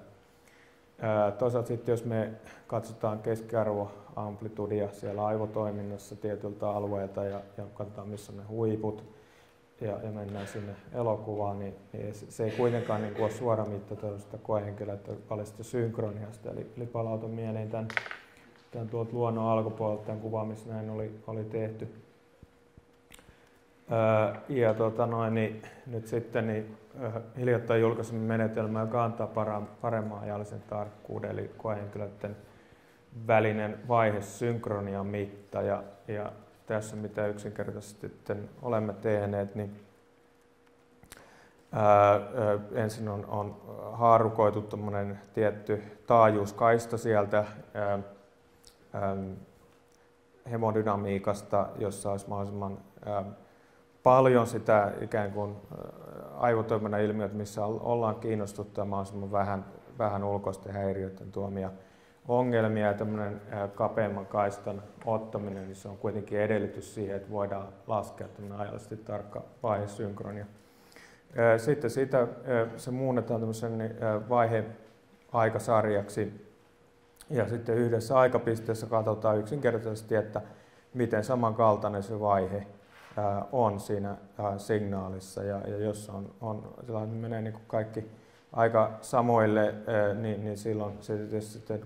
Ää, toisaalta sitten jos me katsotaan keskiarvoamplitudia siellä aivotoiminnassa tietyltä alueelta ja, ja katsotaan missä ne huiput ja, ja mennään sinne elokuvaan, niin, niin se ei kuitenkaan niin kuin ole suora mitta tällaista koehenkilöitä synkroniasta. Eli, eli palautan mieleen tämän, tämän tuolta luonnon alkupuolelta tämän kuvan, missä näin oli, oli tehty ja tota noin, niin nyt sitten niin, hiljattain julkaisimme menetelmää, joka antaa paremman ajallisen tarkkuuden, eli koehenkilöiden välinen vaihe synkronian mitta. Ja, ja tässä mitä yksinkertaisesti olemme tehneet, niin Ää, ensin on, on haarukoitu tietty taajuuskaista sieltä ää, ää, hemodynamiikasta, jossa olisi mahdollisimman ää, paljon sitä ikään kuin aivotoiminnan ilmiöt, missä ollaan kiinnostuttu mahdollisimman vähän, vähän ulkoisten häiriöiden tuomia ongelmia ja tämmöinen kapeamman kaistan ottaminen, niin se on kuitenkin edellytys siihen, että voidaan laskea tämmöinen ajallisesti tarkka vaihesynkronia. Sitten siitä se muunnetaan tämmöisen vaihe-aikasarjaksi ja sitten yhdessä aikapisteessä katsotaan yksinkertaisesti, että miten samankaltainen se vaihe on siinä signaalissa. Ja, ja jos on, on sellainen, menee niin kuin kaikki aika samoille, niin, niin silloin se sitten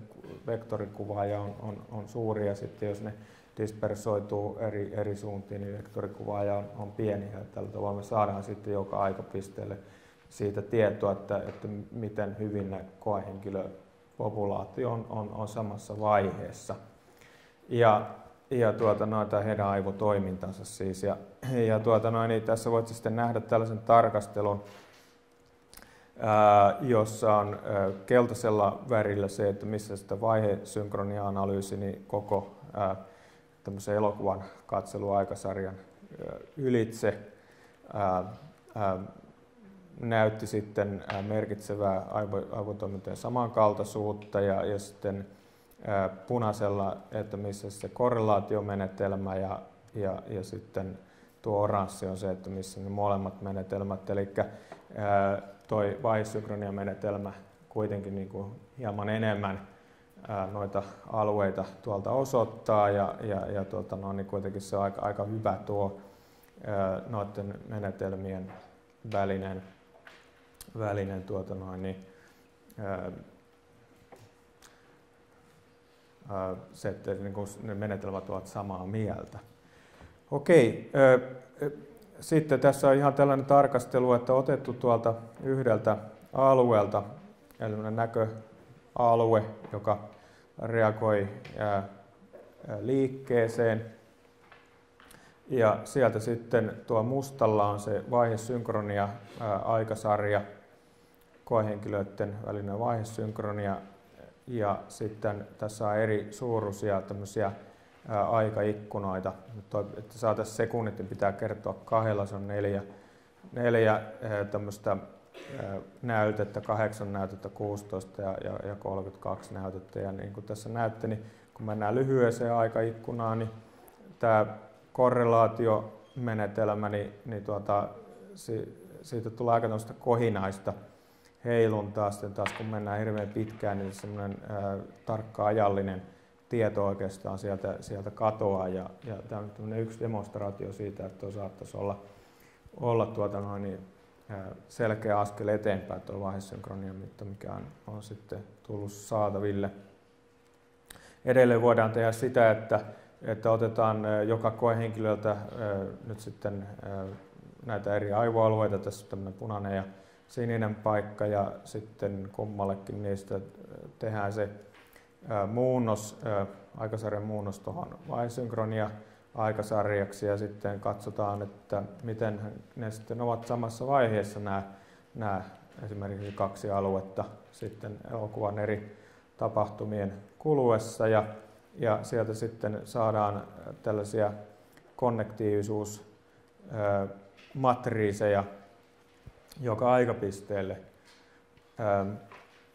vektorikuvaaja on, on, on suuri. Ja sitten jos ne dispersoituu eri, eri suuntiin, niin vektorikuvaaja on, on pieni. Ja tällä tavalla me saadaan sitten joka aikapisteelle siitä tietoa, että, että miten hyvin ne koehenkilöpopulaatio on, on, on samassa vaiheessa. Ja, ja tuota, noita heidän aivotoimintansa siis. Ja, ja tuota, noin, niin tässä voit sitten nähdä tällaisen tarkastelun, jossa on keltaisella värillä se, että missä sitä vaihesynkronia-analyysi, niin koko tämmöisen elokuvan katseluaikasarjan ylitse näytti sitten merkitsevää aivotoimintojen samankaltaisuutta ja, ja sitten punaisella, että missä se korrelaatiomenetelmä ja, ja, ja sitten tuo oranssi on se, että missä ne molemmat menetelmät. Eli toi vaihesynkronia-menetelmä kuitenkin niin kuin hieman enemmän noita alueita tuolta osoittaa ja, ja, ja tuota, no, niin kuitenkin se on aika, aika hyvä tuo noiden menetelmien välinen, välinen tuota, no, niin, se, että niin kuin ne menetelmät ovat samaa mieltä. Okei, ää, sitten tässä on ihan tällainen tarkastelu, että otettu tuolta yhdeltä alueelta, eli näköalue, joka reagoi liikkeeseen. Ja sieltä sitten tuo mustalla on se vaihesynkronia aikasarja, koehenkilöiden välinen vaihesynkronia. Ja sitten tässä on eri suuruisia tämmöisiä aikaikkunoita. Että saataisiin sekunnit, niin pitää kertoa kahdella, se on neljä, neljä tämmöistä näytettä, kahdeksan näytettä, 16 ja, ja, ja 32 näytettä. Ja niin kuin tässä näette, niin kun mennään lyhyeseen aikaikkunaan, niin tämä korrelaatiomenetelmä, niin, niin tuota, si, siitä tulee aika kohinaista heiluntaa. Sitten taas kun mennään hirveän pitkään, niin semmoinen tarkka ajallinen tieto oikeastaan sieltä, sieltä katoaa. Ja, ja tämä on yksi demonstraatio siitä, että saattaisi olla, olla tuota noin, niin, selkeä askel eteenpäin tuo vaihesynkronia, mikä on, on sitten tullut saataville. Edelleen voidaan tehdä sitä, että, että otetaan joka koehenkilöltä nyt sitten näitä eri aivoalueita, tässä tämmöinen punainen ja sininen paikka ja sitten kummallekin niistä tehdään se muunnos, aikasarjan muunnos tuohon vaihesynkronia aikasarjaksi ja sitten katsotaan, että miten ne sitten ovat samassa vaiheessa nämä, nämä esimerkiksi kaksi aluetta sitten elokuvan eri tapahtumien kuluessa ja, ja sieltä sitten saadaan tällaisia konnektiivisuusmatriiseja joka aikapisteelle.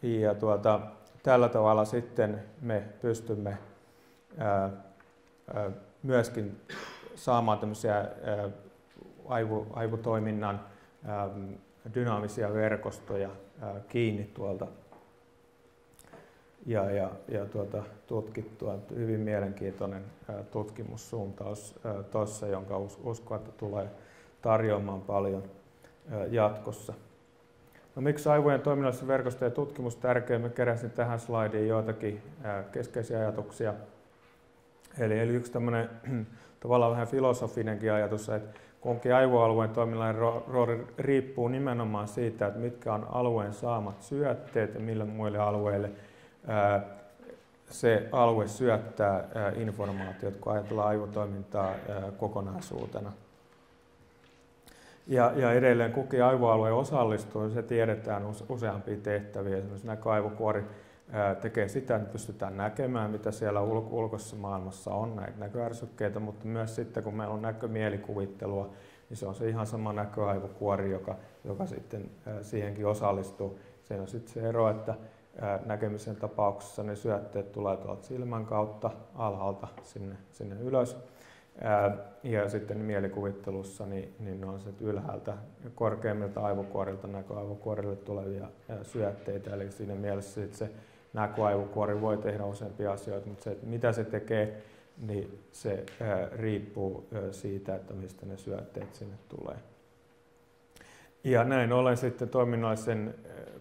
Ja tuota, tällä tavalla sitten me pystymme ää, ää, myöskin saamaan tämmöisiä aivo, aivotoiminnan ää, dynaamisia verkostoja kiinni tuolta ja, ja, ja tuota, tutkittua. Hyvin mielenkiintoinen tutkimussuuntaus tuossa, jonka uskon, että tulee tarjoamaan paljon jatkossa. No miksi aivojen toiminnallisessa verkostojen tutkimus tärkeä? Mä keräsin tähän slaidiin joitakin keskeisiä ajatuksia. Eli, eli yksi tämmöinen [clears throat] tavallaan vähän filosofinenkin ajatus, että kunkin aivoalueen toiminnallinen rooli riippuu nimenomaan siitä, että mitkä on alueen saamat syötteet ja millä muille alueille se alue syöttää informaatiot, kun ajatellaan aivotoimintaa kokonaisuutena. Ja, ja edelleen kukin aivoalue osallistuu, se tiedetään useampia tehtäviä. Esimerkiksi näköaivokuori tekee sitä, että pystytään näkemään, mitä siellä ulko- ulkoisessa maailmassa on, näitä näköärsykkeitä, mutta myös sitten, kun meillä on näkömielikuvittelua, niin se on se ihan sama näköaivokuori, joka, joka sitten siihenkin osallistuu. Se on sitten se ero, että näkemisen tapauksessa ne syötteet tulee tuolta silmän kautta alhaalta sinne, sinne ylös. Ja sitten mielikuvittelussa niin, niin on se ylhäältä korkeimmilta aivokuorilta näköaivokuorille tulevia syötteitä. Eli siinä mielessä se näköaivokuori voi tehdä useampia asioita, mutta se, että mitä se tekee, niin se riippuu siitä, että mistä ne syötteet sinne tulee. Ja näin ollen sitten toiminnallisen,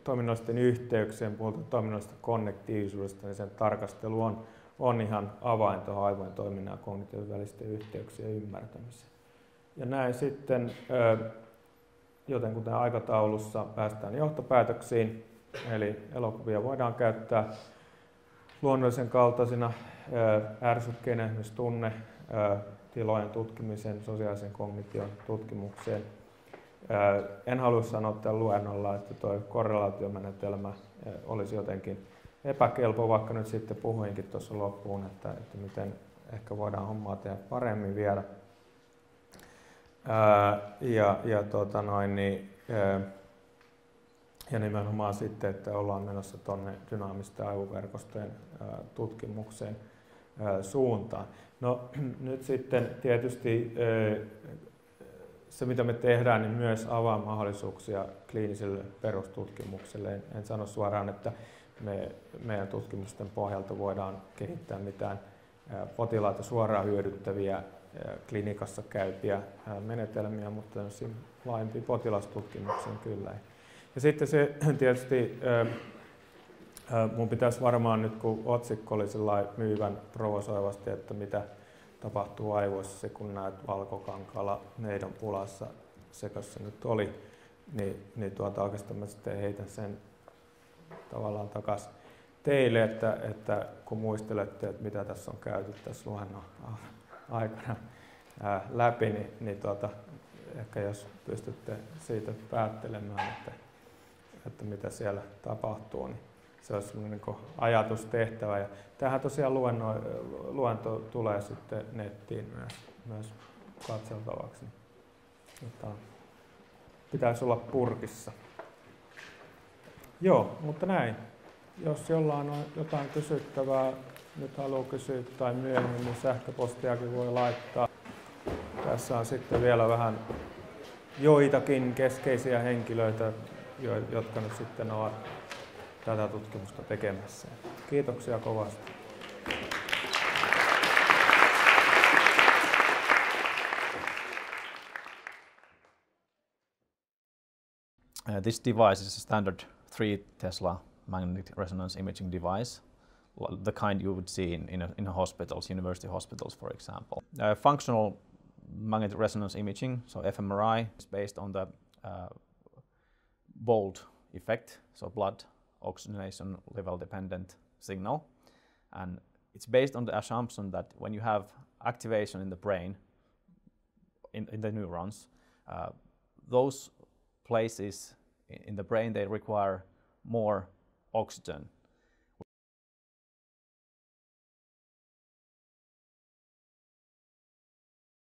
toiminnallisten yhteyksien, puhutaan toiminnallisesta konnektiivisuudesta, niin sen tarkastelu on, on ihan avain tuohon aivojen toiminnan ja kognitiivisen välisten yhteyksien ymmärtämiseen. Ja näin sitten, joten kuten aikataulussa päästään johtopäätöksiin, eli elokuvia voidaan käyttää luonnollisen kaltaisina ärsykkeinä, esimerkiksi tunne, tilojen tutkimisen, sosiaalisen kognition tutkimukseen – en halua sanoa tällä luennolla, että tuo korrelaatiomenetelmä olisi jotenkin epäkelpo, vaikka nyt sitten puhuinkin tuossa loppuun, että, että miten ehkä voidaan hommaa tehdä paremmin vielä. ja, ja, tota noin, niin, ja nimenomaan sitten, että ollaan menossa tuonne dynaamisten aivoverkostojen tutkimukseen suuntaan. No [clears throat] nyt sitten tietysti se, mitä me tehdään, niin myös avaa mahdollisuuksia kliiniselle perustutkimukselle. En, en sano suoraan, että me, meidän tutkimusten pohjalta voidaan kehittää mitään potilaita suoraan hyödyttäviä klinikassa käypiä menetelmiä, mutta laajempi potilastutkimuksen kyllä. Ja sitten se [clears throat] tietysti, mun pitäisi varmaan nyt, kun otsikko oli myyvän provosoivasti, että mitä tapahtuu aivoissa, kun näet valkokankalla meidän pulassa, sekas se nyt oli, niin, niin tuota, oikeastaan mä sitten heitän sen tavallaan takaisin teille, että, että kun muistelette, että mitä tässä on käyty tässä luennon aikana ää, läpi, niin, niin tuota, ehkä jos pystytte siitä päättelemään, että, että mitä siellä tapahtuu, niin se olisi niin ajatustehtävä. Ja tähän tosiaan luento, luento tulee sitten nettiin myös, myös katseltavaksi. Mutta pitäisi olla purkissa. Joo, mutta näin. Jos jollain on jotain kysyttävää, nyt haluaa kysyä tai myöhemmin, niin sähköpostiakin voi laittaa. Tässä on sitten vielä vähän joitakin keskeisiä henkilöitä, jotka nyt sitten ovat tätä tutkimusta tekemässä. Kiitoksia kovasti. Uh, this device is a standard 3 Tesla magnetic resonance imaging device, the kind you would see in, in, a, in hospitals, university hospitals, for example. Uh, functional magnetic resonance imaging, so fMRI, is based on the uh, Bolt effect, so blood oxygenation level dependent signal. And it's based on the assumption that when you have activation in the brain, in, in the neurons, uh, those places in the brain they require more oxygen